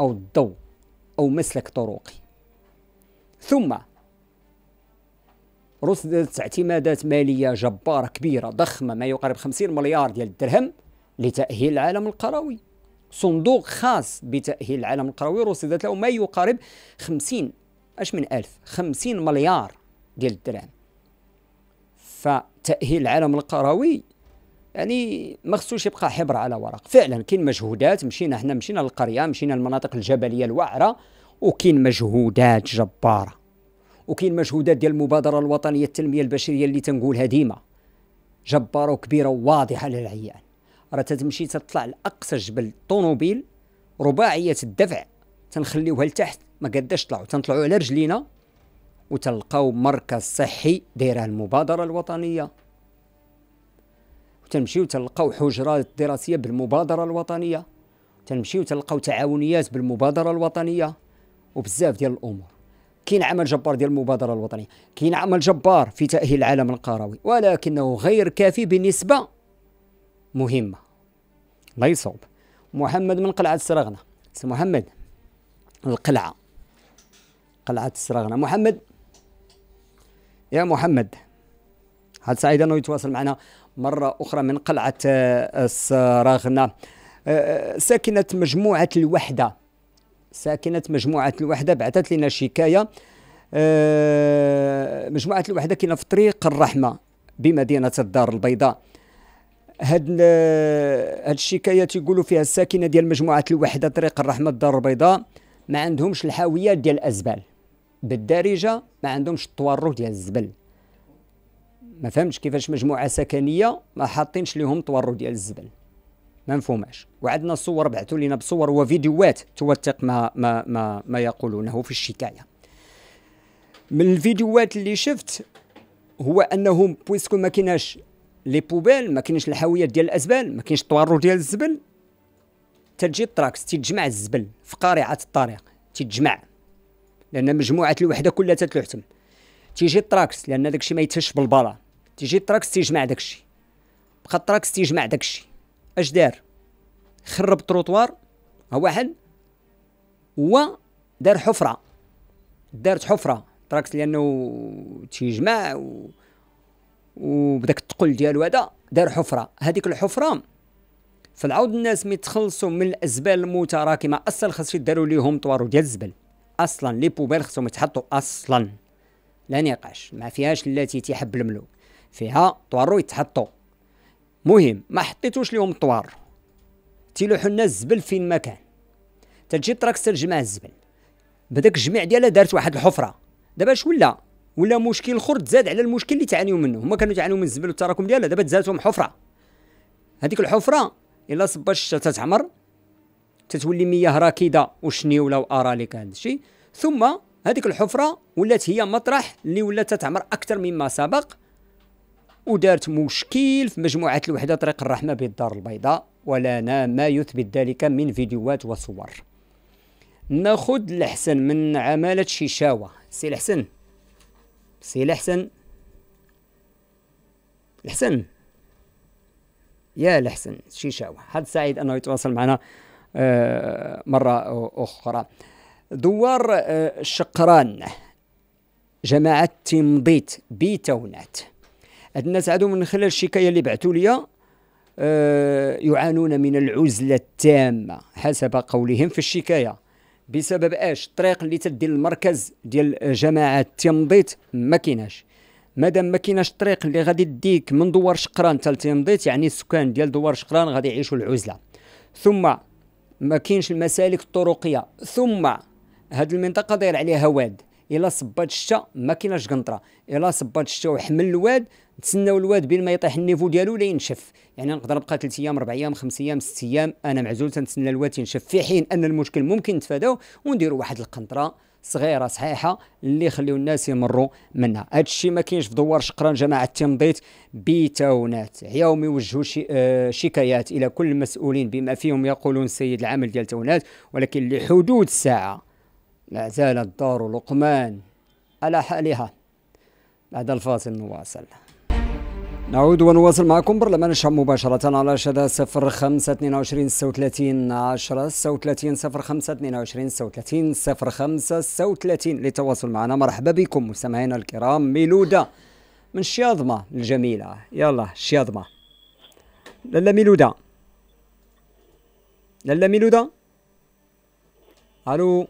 أو الضوء أو مسلك طرقي. ثم رصدت اعتمادات مالية جبارة كبيرة ضخمة ما يقارب 50 مليار ديال الدرهم. لتأهيل العالم القروي. صندوق خاص بتأهيل العالم القروي رصدت له ما يقارب 50 اش من ألف؟ 50 مليار ديال الدرهم. فتأهيل العالم القروي يعني ما خصوش يبقى حبر على ورق. فعلا كاين مجهودات مشينا حنا مشينا للقرية مشينا للمناطق الجبلية الوعرة وكاين مجهودات جبارة. وكاين مجهودات ديال المبادرة الوطنية التنمية البشرية اللي تنقولها ديما جبارة وكبيرة وواضحة للعيان. راه تتمشي تطلع لأقصى جبل طوموبيل رباعية الدفع. تنخليوها لتحت ما قداش طلعوا تنطلعوا على رجلينا وتلقاو مركز صحي دايره المبادرة الوطنية. وتنمشيو تلقاو حجرات دراسية بالمبادرة الوطنية. تنمشيو تلقاو تعاونيات بالمبادرة الوطنية. وبزاف ديال الأمور. كاين عمل جبار ديال المبادرة الوطنية. كاين عمل جبار في تأهيل العالم القروي ولكنه غير كافي بنسبه مهمة. الله يصوب. محمد من قلعة السرغنه سي محمد القلعة. قلعة السرغنه محمد يا محمد هاد سعيد أنه يتواصل معنا مرة أخرى من قلعة السرغنه أه، أه، ساكنة مجموعة الوحدة. ساكنة مجموعة الوحدة. بعثت لنا شكاية. مجموعة الوحدة كاينة في طريق الرحمة بمدينة الدار البيضاء. هاد هاد الشكاية تيقولوا فيها الساكنة ديال مجموعة الوحدة طريق الرحمة الدار البيضاء. ما عندهمش الحاويات ديال الأزبال بالدارجة ما عندهمش الطوارو ديال الزبل. ما فهمتش كيفاش مجموعة سكنية ما حاطينش ليهم طوارو ديال الزبل. ما مفهوماش. وعندنا صور بعثوا لنا بصور وفيديوهات توثق ما ما ما, ما يقولونه في الشكاية. من الفيديوهات اللي شفت هو أنهم puisque ما كايناش les poubelles ما كاينش الحاويات ديال الأزبال ما كاينش الطوارو ديال الزبل. تجي ال trax تتجمع الزبل في قارعة الطريق تتجمع لأن مجموعة الوحدة كلها تتلحتم تيجي ال trax لأن داكشي ما يتهش بالبلا. تيجي ال trax تيجمع داكشي. بقى ال trax تيجمع داكشي. أش دار؟ خرب التروطوار. ها واحد ودار حفرة. دارت حفرة. trax لأنه تيجمع و... وبداك الثقل ديالو هذا دار حفرة. هذيك الحفرة فالعود الناس مي تخلصوا من الأزبال المتراكمة أصلا خاص يداروا ليهم طوارو ديال الزبل. أصلا les poubelles خصهم يتحطوا أصلا. لا نقاش. ما فيهاش التي تيحب الملوك. فيها طوارو يتحطوا. مهم ما حطيتوش ليهم طوار. تيلوحوا الناس الزبل فين ما كان. تجي trax تجمع الزبل. بداك الجميع ديالها دارت واحد الحفرة. دابا اش ولا ولا مشكل اخر تزاد على المشكل اللي تعانيو منه. هما كانوا تعانيو من الزبل والتراكم ديالها دابا تزادتهم حفره هذيك الحفرة إلا صبا الشتا تتعمر تتولي مياه راكدة وشنيولة واراليك هذا الشيء. ثم هذيك الحفرة ولات هي مطرح اللي ولات تتعمر أكثر مما سبق. ودارت مشكل في مجموعة الوحدة طريق الرحمة بالدار البيضاء ولنا ما يثبت ذلك من فيديوهات وصور. ناخذ الحسن من عمالة شيشاوة. سي الحسن سي الحسن الحسن يا الحسن شيشاوة حد سعيد أنه يتواصل معنا آه، مرة أخرى. دوار آه، الشقران جماعة تمضيت بيتونات. هاد الناس عادوا من خلال الشكاية اللي بعثوا لي آه، يعانون من العزلة التامة حسب قولهم في الشكاية. بسبب اش؟ الطريق اللي تدي للمركز ديال جماعة تيمضيت ما كيناش مادام ما كايناش الطريق اللي غادي تديك من دوار شقران حتى لتيمضيت يعني السكان ديال دوار شقران غادي يعيشوا العزلة. ثم ما كاينش المسالك الطرقية. ثم هذه المنطقة داير عليها واد. إلا صبات الشتاء ما كايناش قنطره إلا صبات الشتاء وحمل الواد نتسناو الواد بين ما يطيح ال niveau ديالو لا ينشف. يعني نقدر نبقى 3 أيام 4 أيام 5 أيام 6 أيام أنا معزول تنتسنى الواد ينشف. في حين أن المشكل ممكن نتفاداو ونديروا واحد القنطرة صغيرة صحيحة اللي يخليو الناس يمروا منها. هذا الشيء ما كاينش في دوار شقران جماعة تمضيت بتاونات عياهم يوجهوا شي آه شكايات إلى كل المسؤولين بما فيهم يقولون السيد العامل ديال تاونات ولكن لحدود الساعة لا زالت دار لقمان على حالها. بعد الفاصل نواصل نعود ونواصل معكم برلمان الشعب مباشرة على وثلاثين صفر خمسة اثنين وعشرين ستة وثلاثين صفر خمسة ستة وثلاثين للتواصل معنا. مرحبا بكم مستمعينا الكرام. ميلودة من الشياضمة الجميلة. يلا الشياضمة لالا ميلودة لالا ميلودة ألو.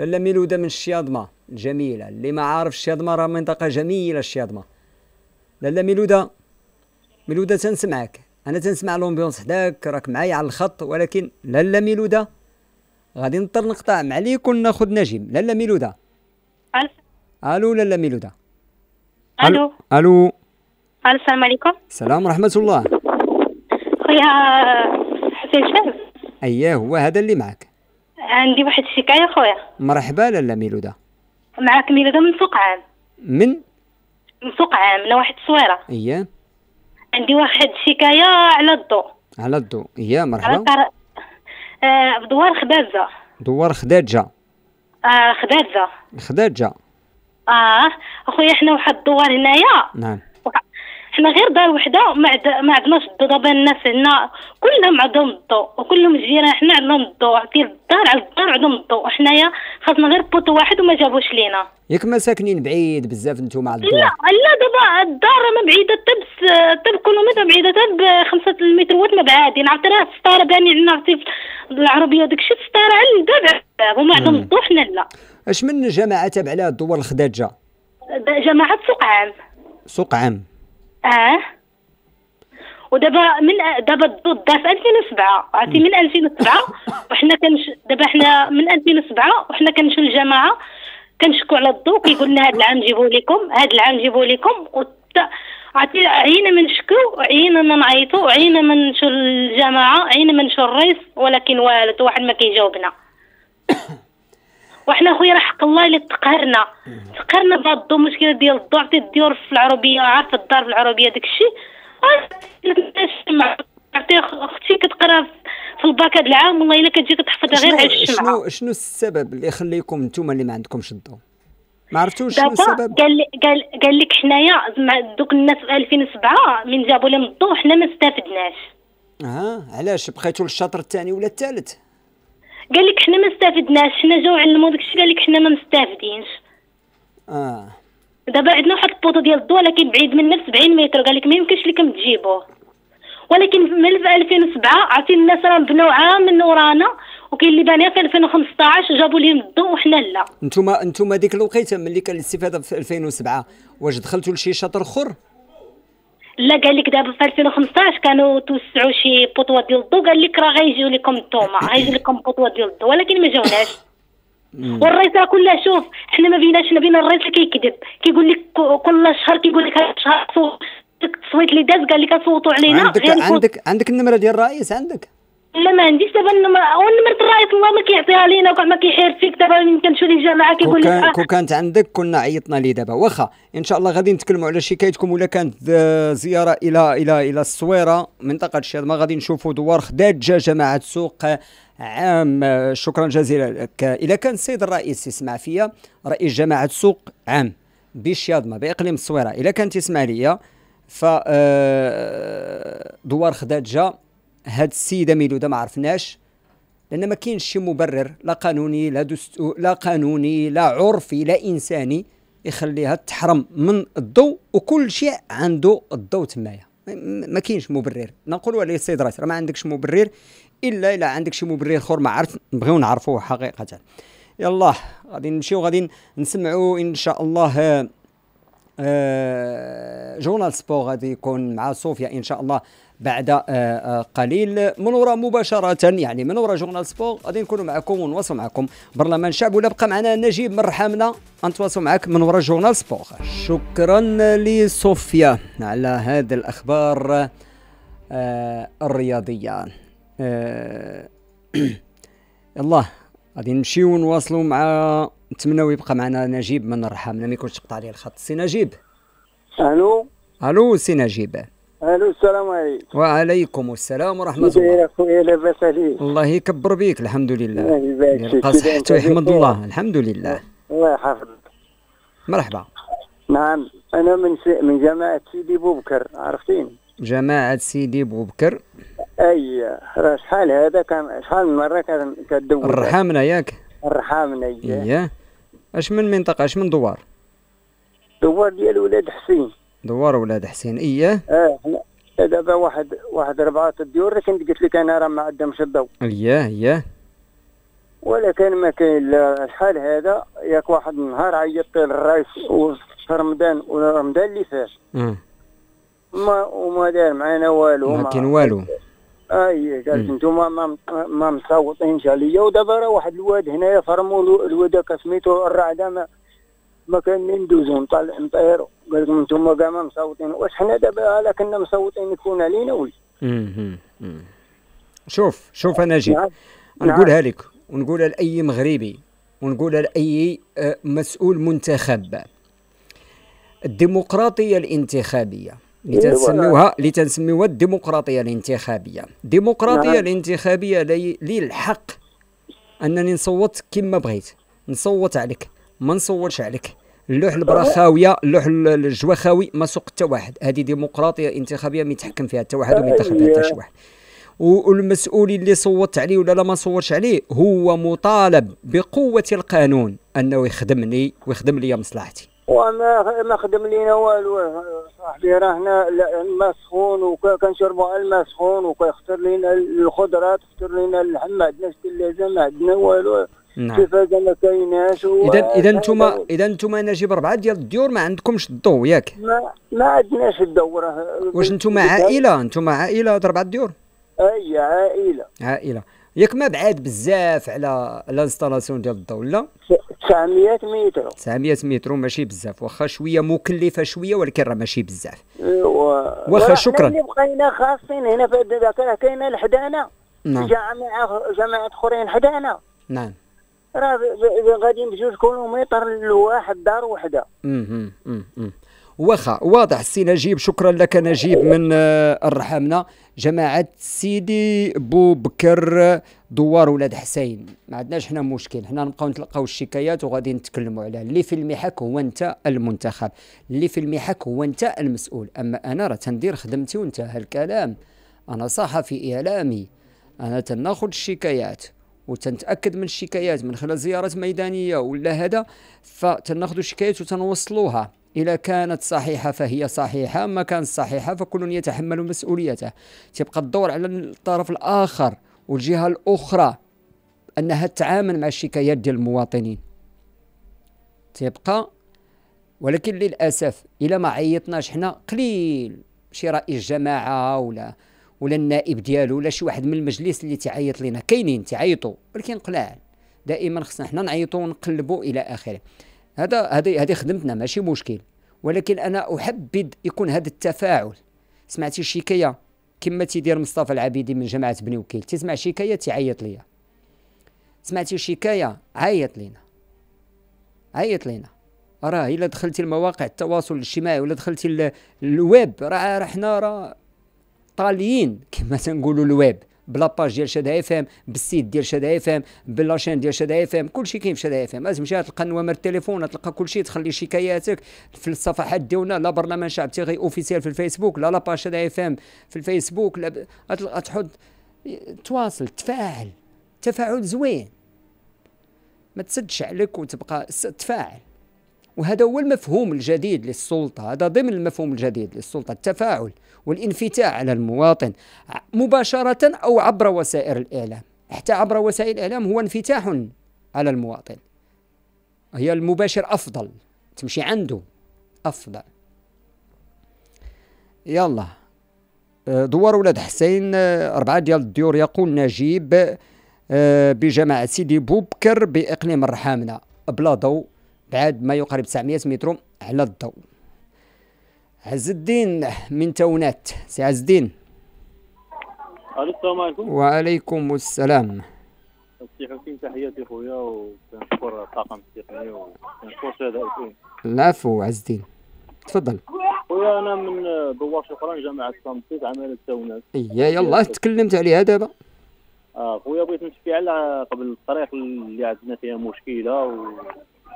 لالا ميلودة من الشياضمة الجميلة اللي ما عارف الشياضمة راه منطقة جميلة الشياضمة لالا ميلوده ميلوده تنسمعك. أنا تنسمع لومبيونس حداك راك معايا على الخط ولكن لالا ميلوده غادي نضطر نقطع. معليك وناخذ نجيب لالا ميلوده ألو لالا ميلوده ألو. ألو. السلام عليكم. السلام ورحمة الله. خويا حسين شاب اييه هو هذا اللي معك. عندي واحد الشكاية خويا. مرحبا لالا ميلوده معاك ميلوده من سوق عام. من؟ سوق عام من واحد التصويره اييه عندي واحد الشكاية على الضوء على الضوء اييه على مرحبا. الطر... آه بدوار خداجة. دوار خداجة. آه خداجة. خداجة. آه أخويا حنا واحد الدوار هنايا. نعم. حنا غير دار وحدة ما عد... ما عندناش الضو دابا الناس هنا. كلهم عندهم الضوء وكلهم الجيران حنا عندهم الضوء. عطي الدار على الدار عندهم الضوء. حنايا خاصنا غير بوطو واحد وما جابوش لينا. ياك ما ساكنين بعيد بزاف نتوما على لا الدوار لا دابا الدار ما بعيدة حتى بس حتى بكيلومتر بعيدة حتى بخمسة المتروات ما بعادين. عرفتي؟ راه السطارة باني عندنا عرفتي؟ العربية وداك الشيء السطارة على الباب هما عندهم الضوء حنا لا. أش من جماعة تابع لها الدوار الخداجة؟ جماعة سوق عام سوق عام آه. ودابا من دابا الضوء دا في 2007 عرفتي؟ من 2007 وحنا كنش دابا حنا من 2007 وحنا كنمشيو للجماعه كنشكو على الضوء كيقول لنا هذا العام نجيبو لكم هذا العام نجيبو لكم عرفتي؟ عينا من نشكو وعينا من نعيطو وعينا من نمشيو للجماعه عينا من نمشيو للرئيس ولكن والو واحد ما كيجاوبنا. وحنا خويا راه حق الله اللي تقهرنا. تقهرنا بهاد الضو مشكلة ديال الضو عرفتي الديور في العربية عارفه الدار في العربية داكشي عرفتي أختي كتقرأ في الباك هاد العام والله إلا كتجي كتحفظها غير على شنو الشمعه شنو شنو السبب اللي يخليكم نتوما اللي ما عندكمش الضوء؟ ما عرفتوش شنو السبب؟ قال لي- قال قال لك حنايا مع دوك الناس في 2007 من جابوا لهم الضوء حنا ما استفدناش. آه علاش؟ بقيتوا للشاطر الثاني ولا الثالث؟ قال لك حنا ما استفدناش حنا جاو علموا داكشي قال لك حنا ما مستافدينش آه. دابا عندنا واحد البوطو ديال الضوء ولكن بعيد منا ب 70 متر قال لك ما يمكنش لكم تجيبوه. ولكن من في 2007 عرفتي الناس راه بناو عام من ورانا وكاين اللي بانيه في 2015 جابوا لهم الضوء وحنا لا. نتوما نتوما ديك الوقيتة ملي كان الاستفادة في 2007 واش دخلتوا لشي شاطر أخر؟ لا قال لك دابا في 2015 كانوا توسعوا شي بوطوات ديال الضوء قال لك راه غيجيو لكم نتوما غيجيو لكم بوطوات ديال الضوء ولكن ما جاوناش والرئيس راه كلها شوف حنا ما بيناش ما بين الرئيس اللي كيكذب كيقول لك كل شهر كيقول لك هذا الشهر التصويت اللي داز قال لك صوتوا علينا عندك. عندك عندك النمرة ديال الرئيس عندك لا ما عنديش دابا والنمرة الرئيس الله ما كيعطيها لينا وكاع ما كيحير فيك دابا ملي كنمشيو للجامعة كو كيقول لك كان آه، كانت عندك كنا عيطنا ليه دابا. واخا إن شاء الله غادي نتكلموا على شكايتكم ولا كانت آه، زيارة إلى إلى إلى الصويرة منطقة الشاذمه غادي نشوفوا دوار خداجه جماعة سوق عام. شكرا جزيلا لك. إذا كان السيد الرئيس يسمع فيا رئيس جماعة سوق عام بالشاذمه بإقليم الصويرة. إذا كان تسمع ليا ف آه، دوار خداجة هاد السيده ميلوده ما عرفناش لأن ما كاينش شي مبرر لا قانوني لا دستو لا قانوني لا عرفي لا إنساني يخليها تحرم من الضوء وكل شيء عنده الضوء تمايا. ما كاينش مبرر. نقولوا عليه السيد راه ما عندكش مبرر إلا إلا عندك شي مبرر آخر ما عرفت نبغيو نعرفوه حقيقة. يلا غادي نمشيو غادي نسمعوا إن شاء الله آه، آه، journal sport غادي يكون مع صوفيا إن شاء الله. بعد آه، آه، قليل. من وراء مباشرة يعني من وراء journal sport غادي نكونوا معكم ونواصلوا معكم برلمان الشعب ولا بقى معنا نجيب من الرحامنة نتواصلوا معك من وراء journal sport. شكرا لصوفيا على هذه الأخبار آه، الرياضية. آه، يلا غادي نمشيو ونواصلوا مع نتمناو يبقى معنا نجيب من الرحامنة ما يكونش قطع عليه الخط. سي نجيب. ألو. ألو سي نجيب. ألو السلام عليكم. وعليكم السلام ورحمة كيف الله اخويا لاباس عليك الله يكبر بيك الحمد لله. الله يبارك صحته يحمد الله الحمد لله. الله يحفظك. مرحبا. نعم أنا من س... من جماعة سيدي بوبكر عرفتيني جماعة سيدي بوبكر أي راه شحال هذا كان شحال من مرة كان كدور الرحامنا ياك. الرحامنا اييه أش من منطقة؟ أش من دوار؟ دوار ديال ولاد حسين. دوار ولاد حسين اييه آه حنا دابا واحد واحد اربعه الديور اللي كنت قلت لك أنا راه ما عندهمش الضوء اييه اييه ولكن ما كاين لا الحال هذا ياك واحد النهار عيطت للرئيس في رمضان ورمضان اللي فات. آه. ما وما دار معنا والو ما كاين والو. أي قالت. أنتم ما ما مصوتينش عليا. ودابا راه واحد الواد هنايا فرموا الواد هكا سميتو الرعده ما كان من ندوزو نطلع نطيرو قال لكم أنتم كاع ما مصوتين. واش حنا دابا على كنا مصوتين يكون علينا. مم. شوف شوف أنا نجيب نعم. نقولها لك. ونقولها لأي مغربي. ونقولها لأي آه، مسؤول منتخب. الديمقراطية الانتخابية. اللي إيه تنسميوها اللي تنسميوها الديمقراطية الانتخابية. الديمقراطية نعم. الانتخابية لي, لي الحق أنني نصوت كما بغيت. نصوت عليك. ما نصوتش عليك. اللوح البرا خاويه اللوح ال- الجوا خاوي ما سوق حتى واحد. هذه ديمقراطية انتخابية ما يتحكم فيها حتى واحد وما ينتخب فيها حتى شي واحد. والمسؤول اللي صوت عليه ولا لا ما صوتش عليه هو مطالب بقوة القانون أنه يخدمني ويخدم لي مصلحتي. وما ما خدم لينا والو. صاحبي راه هنا الماء سخون وكنشربوا الماء سخون وكيخسر لينا الخضرات يخسر لينا اللحم ما عندناش ثلاجه ما عندنا والو. نعم. التلفازه ما كايناش و- إذا إذا أنتم إذا أنتم نجيب أربعة ديال الديور ما عندكمش الضوء ياك. ما ما عندناش الضو. واش أنتم عائلة؟ أنتم عائلة هاد أربعة ديور؟ أي عائلة. عائلة. ياك ما بعاد بزاف على ال installation ديال الضوء لا؟ 900 متر. 900 متر ماشي بزاف. واخا شوية مكلفة شوية ولكن راه ماشي بزاف. و... واخا شكراً. اللي بقينا خاصين هنا في هاد ذاك راه كاينة لحدانا نعم. جامعة جماعة أخرين حدانا نعم. راه غادي بجوج كيلومتر لواحد دار وحده. واخا واضح سي نجيب شكرا لك نجيب من آه، الرحمنة. جماعة سيدي بو بكر دوار ولاد حسين. ما عندناش حنا مشكل. حنا نبقاو نتلقاو الشكايات وغادي نتكلموا عليها. اللي في المحك هو انت المنتخب. اللي في المحك هو انت المسؤول. أما أنا راه تندير خدمتي وانتهى الكلام. أنا صحفي إعلامي. أنا تناخذ الشكايات. وتنتأكد من الشكايات من خلال زيارات ميدانية ولا هذا فتناخذ الشكايات وتنوصلوها. إذا كانت صحيحة فهي صحيحة ما كانت صحيحة فكل يتحمل مسؤوليته. تبقى الدور على الطرف الآخر والجهة الأخرى أنها تتعامل مع الشكايات ديال المواطنين. تبقى ولكن للأسف إلى ما عيطناش حنا قليل شي رئيس جماعة ولا ولا النائب ديالو ولا شي واحد من المجلس اللي تعيط لنا كاينين تعيطوا ولكن قلال. دائما خصنا حنا نعيطوا ونقلبوا إلى آخره. هذا هذه هذه خدمتنا ماشي مشكل. ولكن أنا أحبذ يكون هذا التفاعل. سمعتي شكايه كما تيدير مصطفى العبيدي من جماعة بني وكيل. تسمع شكايه تعيط ليا. سمعتي شكايه عيط لينا. عيط لينا. راه إلا دخلتي المواقع التواصل الاجتماعي ولا دخلتي ال- الويب راه حنا راه طاليين كما تنقولوا ال web ب la page ديال شدا إف إم ب le site ديال شدا إف إم ب la chaîne ديال شدا إف إم كلشي كاين في شدا إف إم. تمشي تلقى نوامر التليفون تلقى كلشي تخلي شكاياتك في الصفحات ديالنا لا برلمان شعب tiret officiel في الفيسبوك لا la page شدا إف إم في الفيسبوك لا تحط تواصل تفاعل. تفاعل زوين. ما تسدش عليك وتبقى تفاعل. وهذا هو المفهوم الجديد للسلطة. هذا ضمن المفهوم الجديد للسلطة التفاعل والانفتاح على المواطن مباشرة أو عبر وسائل الإعلام. حتى عبر وسائل الإعلام هو انفتاح على المواطن. هي المباشر أفضل تمشي عنده أفضل. يلا. آه، دوار ولاد حسين آه، أربعة ديال الديور يقول نجيب آه، بجماعة سيدي بوبكر بإقليم الرحامنة بلا ضوء. بعد ما يقارب 900 متر على الضوء. عز الدين من تونات. سي عز الدين. السلام عليكم. وعليكم السلام. سي حسين تحياتي خويا وكنشكر الطاقم التقني وكنشكر الشهداء العفو عز الدين. تفضل. خويا أنا من دوار شكرا جامعة تنطيط عماله تونات يا يلا تكلمت عليها دابا. آه خويا بغيت نشكي على قبل الطريق اللي عندنا فيها مشكلة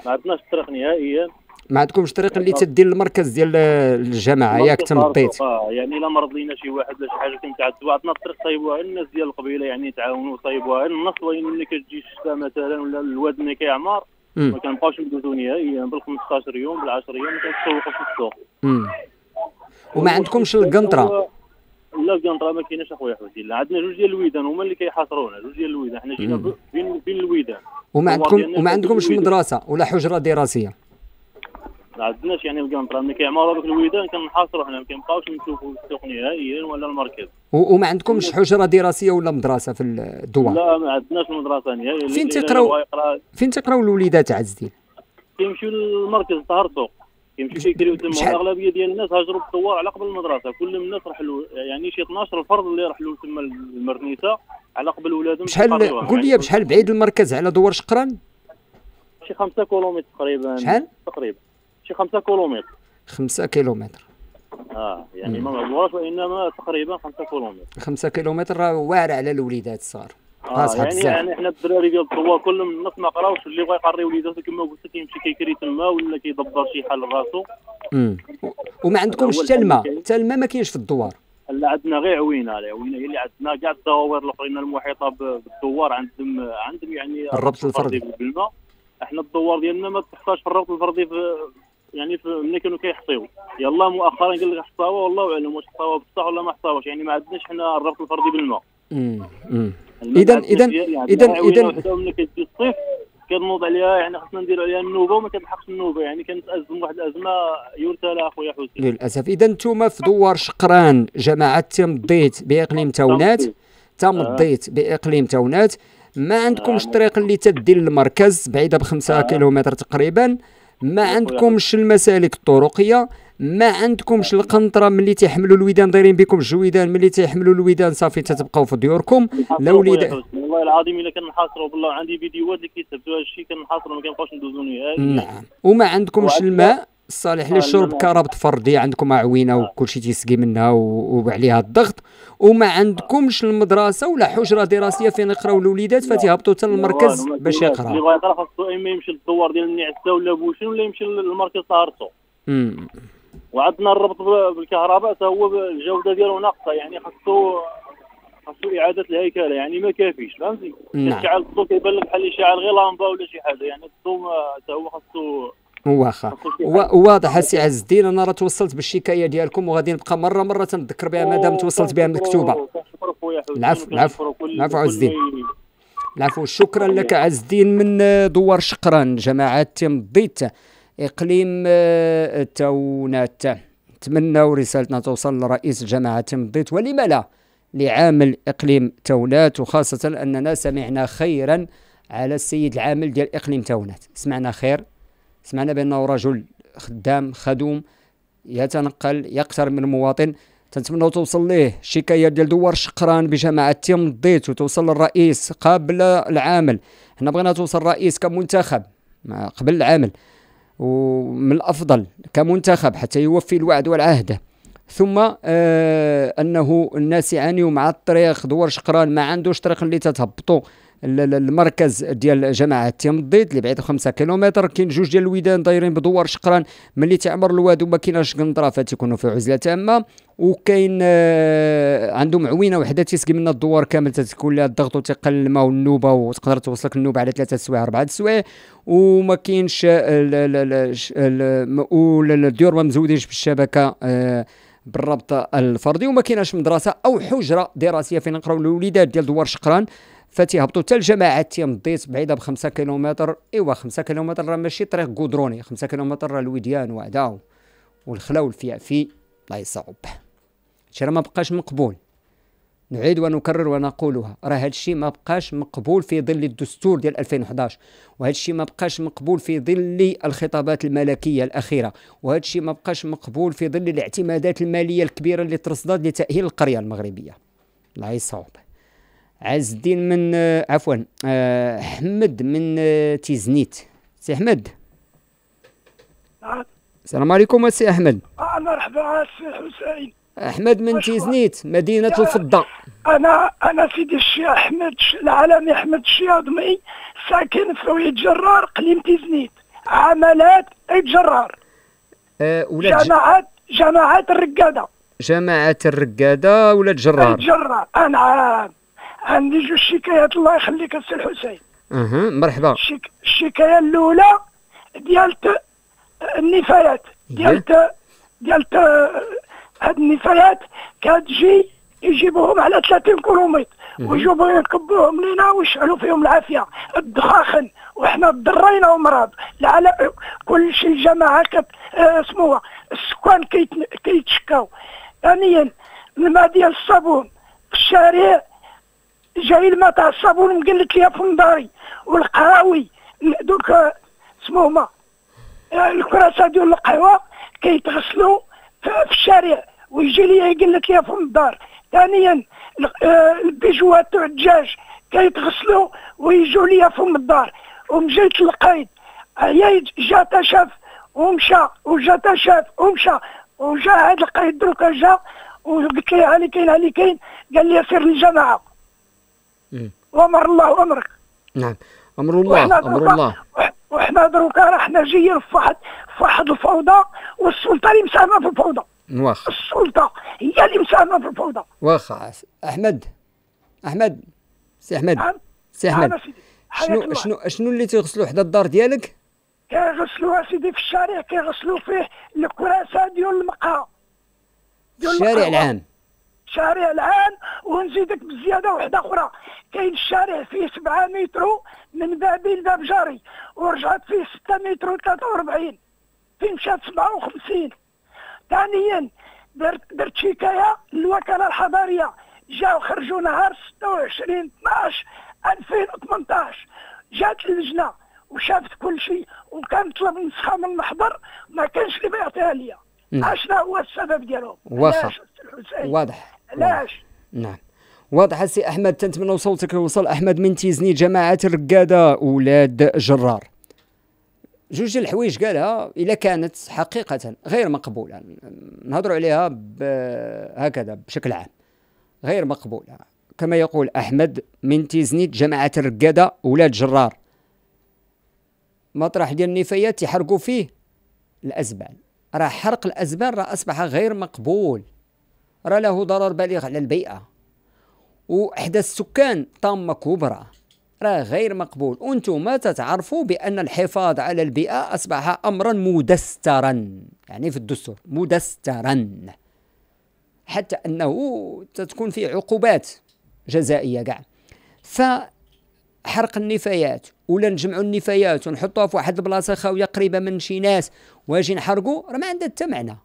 وما عندناش الطريق نهائيا. ما عندكمش طريق اللي تدير المركز ديال الجماعة ياك تنضيت آه يعني إلا مرض لينا شي واحد ولا شي حاجة كنتعذبوا عندنا الطريق صايبوها الناس ديال القبيلة يعني تعاونوا صايبوها النص؟ وين ملي كتجي الشتاء مثلا ولا الواد ملي كيعمر؟ ما كنبقاوش ندوزو نهائيا بال 15 يوم بال 10 يوم كنتسوقوا في السوق. وما عندكمش القنطرة. لا القنطره ما كايناش أخويا حسين عندنا جوج ديال الويدان هما اللي كيحاصرونا. جوج ديال الويدان. حنا جينا بين بين الويدان. وما عندكم وما عندكمش مدرسة ولا حجرة دراسية. ما عندناش يعني القنطرة. ملي كيعمروا هذوك الويدان كنحاصروا حنا. ما كنبقاوش نشوفوا السوق نهائيا ولا المركز. وما عندكمش حجرة دراسية ولا مدرسة في الدوار لا ما عندناش مدرسة نهائيا. فين تقراو فين تقراو الوليدات عز الدين كيمشيو للمركز طهر السوق. كيمشيو كيكريو تما الاغلبيه ديال الناس هاجروا بالدوار على قبل المدرسة كل الناس رحلوا يعني شي 12 فرد اللي رحلوا تما المرنيسة على قبل ولادهم بشحال قول لي بشحال بعيد المركز على دوار شقران؟ شي 5 كيلومتر تقريبا. شحال تقريبا. شي 5 كيلومتر. 5 كيلومتر. آه يعني ما معبوراش وإنما تقريبا 5 كيلومتر. 5 كيلومتر راه واعر على الوليدات الصغار آه يعني يعني حنا الدراري ديال الدوار كل الناس ما قراوش اللي بغى يقري وليداته كما قلت كيمشي كيكري تما ولا كيدبر شي حال راسو. وما عندكمش حتى الماء حتى الماء ما كاينش في الدوار. لا عندنا غير عوينة عوينة هي اللي عندنا. كاع الدواوير الأخرين المحيطة بالدوار عندهم عندهم يعني الربط الفردي بالماء. إحنا الدوار ديالنا ما تحتاج في الربط الفردي في يعني ملي كانوا كيحصيو. يلا مؤخرا قال لك حصاوه والله أعلم واش حصاوه بصح ولا ما حصاوش يعني ما عندناش حنا الربط الفردي بالماء. اذا اذا اذا اذا ملي كتجي الصيف كنوض عليها يعني خصنا نديروا عليها النوبة وما كتلحقش النوبة يعني كانت ازم واحد الأزمة يرثى لها أخويا حسين. للأسف. اذا أنتم في دوار شقران جماعة تمضيت بإقليم تونات تمضيت. بإقليم تونات ما عندكمش طريق اللي تدي للمركز بعيدة بخمسة كيلومتر تقريبا. ما عندكمش المسالك الطرقية ما عندكمش القنطرة ملي تيحملوا الودان دايرين بكم الجويدان ملي تيحملوا الودان صافي تتبقاو في ديوركم. لا وليدان والله العظيم إلا كنحاصروا بالله عندي فيديوهات اللي كيثبتوا هذا الشيء كنحاصروا ما كنبقاوش ندوزو نهائيا نعم. وما عندكمش الماء؟ الصالح للشرب كربط فردي عندكم عوينه وكل شيء تيسقي منها وعليها الضغط. وما عندكمش المدرسة ولا حجرة دراسية فين يقراو الوليدات فتيهبطوا حتى للمركز باش يقرا. اللي بغا يقرا خاصو إما يمشي للدوار ديال النعسة ولا بوشين ولا يمشي للمركز طهر السوق وعندنا الربط بالكهرباء حتى هو الجودة ديالو ناقصة يعني خاصو خاصو إعادة الهيكلة يعني ما كافيش فهمتي؟ نعم. الضو كيبان لك بحال يشعل غير لامبة ولا شي حاجة يعني الضو حتى هو خاصو واخا. واضح السي عز الدين أنا راه توصلت بالشكاية ديالكم وغادي نبقى مرة مرة تنذكر بها مادام توصلت بها مكتوبة. العفو العفو العفو عز الدين العفو شكرا لك عز الدين من دوار شقران جماعة تمضيت إقليم تونات نتمنى رسالتنا توصل لرئيس جماعة تمضيت ولما لا؟ لعامل إقليم تونات وخاصة أننا سمعنا خيرا على السيد العامل ديال إقليم تونات. سمعنا خير؟ سمعنا بانه رجل خدام خدوم يتنقل يقترب من المواطن. تنتمنى توصل ليه؟ الشكاية ديال دوار شقران بجماعة تيمضيت وتوصل للرئيس قبل العامل. حنا بغينا توصل الرئيس كمنتخب قبل العامل. ومن الأفضل كمنتخب حتى يوفي الوعد والعهد. ثم آه أنه الناس يعانيوا مع الطريق دوار شقران ما عندوش طريق اللي تتهبطوا المركز ديال جماعة تيمضيت اللي بعيد 5 كيلومتر. كاين جوج ديال الويدان دايرين بدوار شقران ملي تعمر الواد وما كايناش قنطره فتيكونوا في عزلة تامة. وكاين آه، عندهم عوينة وحدة تيسقي منها الدوار كامل تتكون لها الضغط وتقل الماء والنوبة وتقدر توصلك النوبة على ثلاثة سوايع أربعة سوايع. وما كاينش الديور ما مزودينش بالشبكة آه، بالربط الفردي. وما كايناش مدرسة أو حجرة دراسية فين يقراو الوليدات ديال دوار شقران. فتيهبطوا حتى لجماعة تيمضيت بعيدة بخمسة كيلومتر. إيوا خمسة كيلومتر راه ماشي طريق قدروني. خمسة كيلومتر راه الوديان وعدا. والخلا والفيافي الله يصعب. هادشي راه ما بقاش مقبول. نعيد ونكرر ونقولها. راه هذا الشيء ما بقاش مقبول في ظل الدستور ديال 2011 وهذا الشيء ما بقاش مقبول في ظل الخطابات الملكية الأخيرة. وهذا الشيء ما بقاش مقبول في ظل الاعتمادات المالية الكبيرة اللي ترصدت لتأهيل القرية المغربية. الله يصوب عز الدين من آه، عفوا آه، حمد من آه، تيزنيت. سي أحمد. نعم. السلام عليكم سي أحمد. آه، مرحبا السي حسين. أحمد من تيزنيت مدينة الفضة. أنا أنا سيدي الشيخ أحمد العالمي أحمد الشياضمي ساكن في ولاد جرار إقليم تيزنيت. عمالة ولاد جرار آه، ولاد ج- جماعات جماعات الرقادة. جماعة الرقادة ولاد جرار. جرار انعم عندي جوج شكايات الله يخليك السي الحسين. أها مرحبا. الشك... الشكاية الأولى ديالت النفايات. ديالت ديالت هاد النفايات كتجي يجيبوهم على 30 كيلومتر. ويجيبوا يكبوهم لينا ويشعلوا فيهم العافية. الدخاخن وحنا ضرينا ومرض. العلا كل شيء الجماعة كت آه، اسموها السكان كيت... كيتشكاو. ثانيا الماء ديال الصابون. في الشارع جاي الماء تاع الصابون مقلت ليا في نضاري والقهاوي. دوك اسمهما آه، الكراسة ديال القهوة كيتغسلوا في الشارع ويجي لي يقلت ليا في الدار ثانيا آه، البيجوات تاع الدجاج كيتغسلوا ويجوا ليا في الدار ومجيت للقايد عييت جا شاف ومشى وجا شاف ومشى وجا هاد القايد دروكا جا وقلت لي هاني كاين هاني كاين. قال لي سير للجماعه. وامر الله امرك نعم. أمر الله أمر الله. وح- وحنا دروكا راه حنا جايين في واحد في واحد الفوضى والسلطة اللي مساهمة في الفوضى. واخا. السلطة هي اللي مساهمة في الفوضى. واخا. أحمد أحمد سي أحمد. نعم. سي أحمد. شنو. شنو شنو اللي تيغسلوا حدا الدار ديالك؟ كيغسلوها سيدي في الشارع كيغسلوا فيه الكراسة ديال المقهى. ديال الشارع. العام. الشارع العام ونزيدك بزيادة واحدة أخرى. كاين الشارع فيه 7 متر من بابي لباب جاري ورجعت فيه 6 متر و43 فين مشات 57 ثانيا درت درت شكاية للوكالة الحضارية. جاو خرجوا نهار 26 12 2018 جات اللجنه وشافت كل شيء وكان طلب نسخة من المحضر ما كانش اللي بيعطيها ليا. نعم. شنو هو السبب ديالهم واخا. السي؟ واضح. علاش؟ نعم. واضح سي أحمد تنتمنى صوتك يوصل أحمد من تيزنيت جماعة الرقادة ولاد جرار. جوج الحوايج قالها إلا كانت حقيقة غير مقبولة. نهضروا عليها هكذا بشكل عام. غير مقبولة. كما يقول أحمد من تيزنيت جماعة الرقادة ولاد جرار. مطرح ديال النفايات يحرقوا فيه الأزبال. راه حرق الازبال راه أصبح غير مقبول. راه له ضرر بالغ على البيئة. وإحداث السكان طامة كبرى راه غير مقبول. وأنتم تتعرفوا بأن الحفاظ على البيئة أصبح أمرا مدسترا. يعني في الدستور مدسترا. حتى أنه تكون فيه عقوبات جزائية كاع. فحرق النفايات ولا نجمعوا النفايات ونحطوها في واحد البلاصة خاوية قريبة من شي ناس واجي نحرقوا راه ما عندها حتى معنى.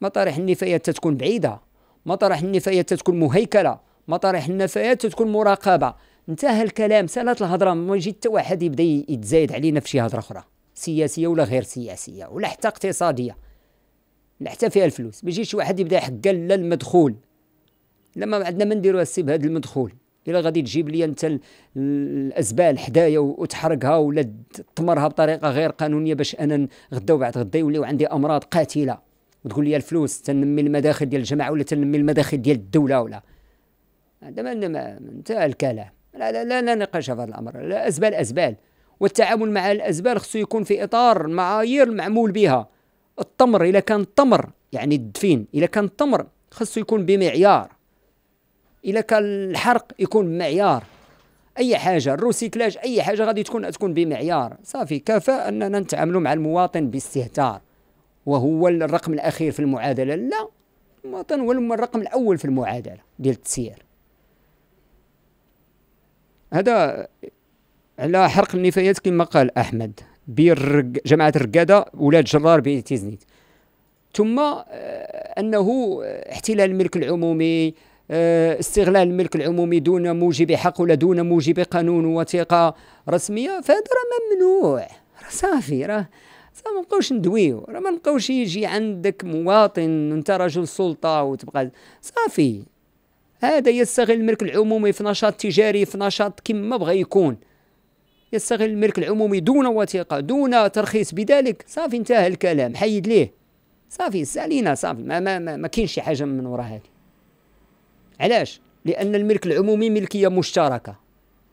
مطارح النفايات تتكون بعيدة مطارح النفايات تتكون مهيكلة مطارح النفايات تتكون مراقبة. انتهى الكلام سألت الهضرة ما يجي حتى واحد يبدأ يتزايد علينا في شي هضرة أخرى سياسية ولا غير سياسية ولا حتى اقتصادية. لا حتى فيها الفلوس ما يجيش واحد يبدأ يحقا لا المدخول. لما عندنا ما نديرو السي بهذا المدخول. إلا غادي تجيب لي أنت ال- الازبال حدايا وتحرقها ولا تطمرها بطريقة غير قانونية باش أنا غدا وبعد غدا يوليو عندي أمراض قاتلة. وتقول لي الفلوس تنمي المداخل ديال الجماعة ولا تنمي المداخل ديال الدولة ولا؟ هذا ما انتهى الكلام. لا لا لا, لا نقاش في هذا الأمر. الازبال ازبال والتعامل مع الازبال خصو يكون في إطار معايير معمول بها. التمر اذا كان التمر يعني الدفين اذا كان التمر خصو يكون بمعيار. اذا كان الحرق يكون بمعيار أي حاجة الروسيكلاج أي حاجة غادي تكون تكون بمعيار. صافي كفى أننا نتعاملوا مع المواطن باستهتار. وهو الرقم الأخير في المعادلة. لا المواطن هو الرقم الأول في المعادلة ديال التسيير. هذا على حرق النفايات كما قال أحمد بير جماعة الرقادة ولاد جرار بتيزنيت ثم آه، أنه احتلال الملك العمومي استغلال الملك العمومي دون موجب حق ولا دون موجب قانون وثيقة رسمية فهذا راه ممنوع. صافي راه ما نبقاوش ندويو. راه ما نبقاوش يجي عندك مواطن انت رجل سلطة وتبقى صافي. هذا يستغل الملك العمومي في نشاط تجاري في نشاط كما بغى يكون. يستغل الملك العمومي دون وثيقة دون ترخيص. بذلك صافي انتهى الكلام. حيد ليه. صافي سألينا صافي. ما ما ما, ما كاينش شي حاجة من وراء هذه. علاش؟ لأن الملك العمومي ملكية مشتركة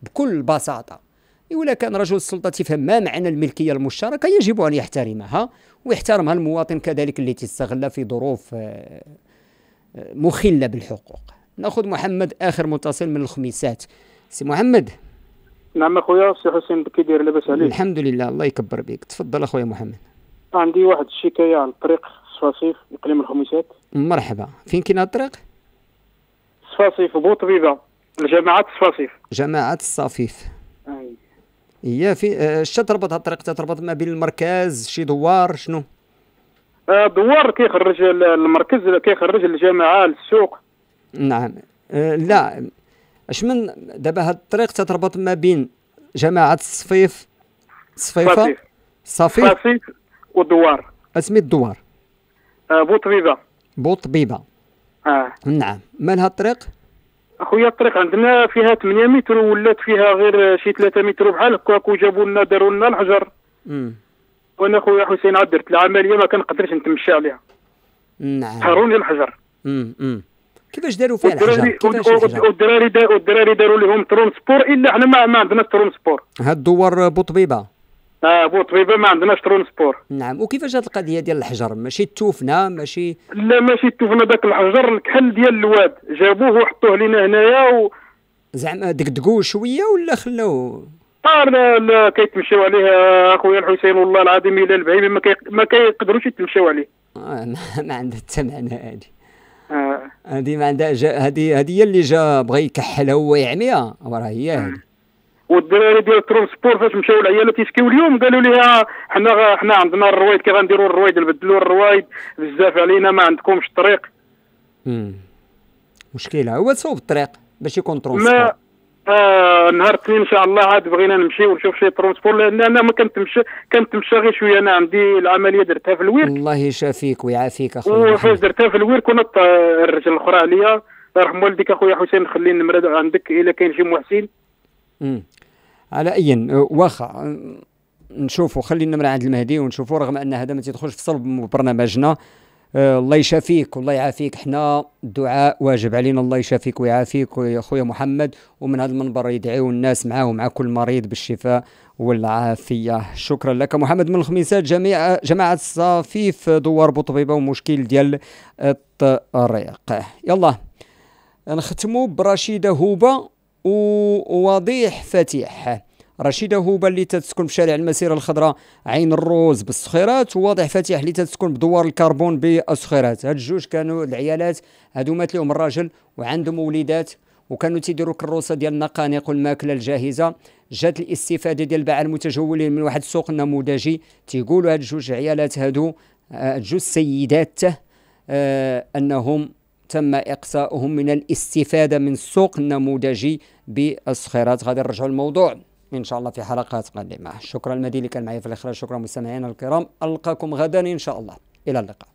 بكل بساطة. ولا كان رجل السلطة تفهم ما معنى الملكية المشتركة يجب أن يحترمها ويحترمها المواطن كذلك اللي تستغل في ظروف آه، آه، مخلة بالحقوق. نأخذ محمد آخر متصل من الخميسات. سي محمد. نعم أخويا سي حسين كي داير لاباس عليك. الحمد لله الله يكبر بك. تفضل أخويا محمد. عندي واحد الشكاية على الطريق صفاصيف إقليم الخميسات. مرحبا. فين كاين الطريق؟ صفاصيف بوطبيبة. لجماعه صفاصيف جماعة صفاصيف هي في آه، اش تربط الطريق؟ تربط ما بين المركز شي دوار شنو؟ آه دوار كيخرج المركز كيخرج الجامعة للسوق نعم. آه لا. اش من دابا هاد الطريق تتربط ما بين جماعة الصفيف صفيفة صفيف صفيف والدوار. اسمي الدوار. آه بوطبيبة. بوطبيبة. آه. نعم. مال هاد الطريق؟ أخويا الطريق عندنا فيها 8 متر ولات فيها غير شي 3 متر بحال هكاك وجابوا لنا داروا لنا الحجر. امم وأنا خويا حسين عاد درت العملية ما كنقدرش نتمشى عليها. نعم. حروني الحجر. امم كيفاش داروا فيها الحجر؟ والدراري والدراري داروا لهم transport إلا حنا ما, عندناش transport هاد الدوار بوطبيبة. آه بوطبيبه ما عندناش transport نعم وكيفاش هاد القضية ديال الحجر؟ ماشي tout-venant ماشي لا ماشي tout-venant داك الحجر الكحل ديال الواد. جابوه وحطوه لينا هنايا و... زعما دقدقوه شوية ولا خلاوه آه لا لا كيتمشاو عليه أخويا الحسين والله العظيم إلى البهيمه ما, كي... ما كيقدروش يتمشاو عليه. آه ما عندها حتى معنى هذه آه. هذه ما عندها هذه هذه هي اللي جا بغى يكحلها هو يعميها. راه هي هذه والدراري ديال ال transport فاش مشاو العيالات يشكيو اليوم قالوا لي حنا حنا عندنا الرويد كي غنديروا الرويد نبدلوا الرويد بزاف علينا ما عندكمش طريق. امم مشكلة. هو صوب الطريق باش يكون transport ما آه نهار الاثنين إن شاء الله عاد بغينا نمشي ونشوف شي transport لأن أنا ما كنتمشى كنتمشى غير شوية. أنا عندي العملية درتها في الويرك. الله يشافيك ويعافيك أخويا وفاش درتها في الويرك كنت الرجل الأخرى عليا. يرحم والديك أخويا حسين نخلي النمره عندك إلا كاين شي محسن. على أي واخا نشوفوا خلي النمره عند المهدي ونشوفوا رغم أن هذا ما تدخلش في صلب برنامجنا. آه الله يشافيك والله يعافيك. إحنا الدعاء واجب علينا. الله يشافيك ويعافيك يا خويا محمد. ومن هذا المنبر يدعيو الناس معاه ومع كل مريض بالشفاء والعافية. شكرا لك محمد. من الخميسات جميع جماعة الصفيف دوار بوطبيبة ومشكل ديال الطريق. يلا نختموا برشيدة هوبه ووضيح فتيح رشيدة هوبة اللي تتسكن في شارع المسيرة الخضراء عين الروز بالسخيرات وواضح فتيح اللي تتسكن بدوار الكربون بالسخيرات هاد الجوج كانوا العيالات هادو مات لهم الراجل وعندهم وليدات وكانوا تيديروا كروسة ديال النقانق والماكلة الجاهزة. جات الاستفادة ديال الباعه المتجولين من واحد السوق النموذجي. تيقولوا هاد الجوج عيالات هادو هاد جوج سيدات آه أنهم تم إقصاؤهم من الاستفادة من السوق النموذجي بالصخيرات غادي نرجعوا الموضوع إن شاء الله في حلقات قادمة. شكرا المدي اللي كان معي في الإخراج شكرا مستمعينا الكرام. ألقاكم غدا إن شاء الله. إلى اللقاء.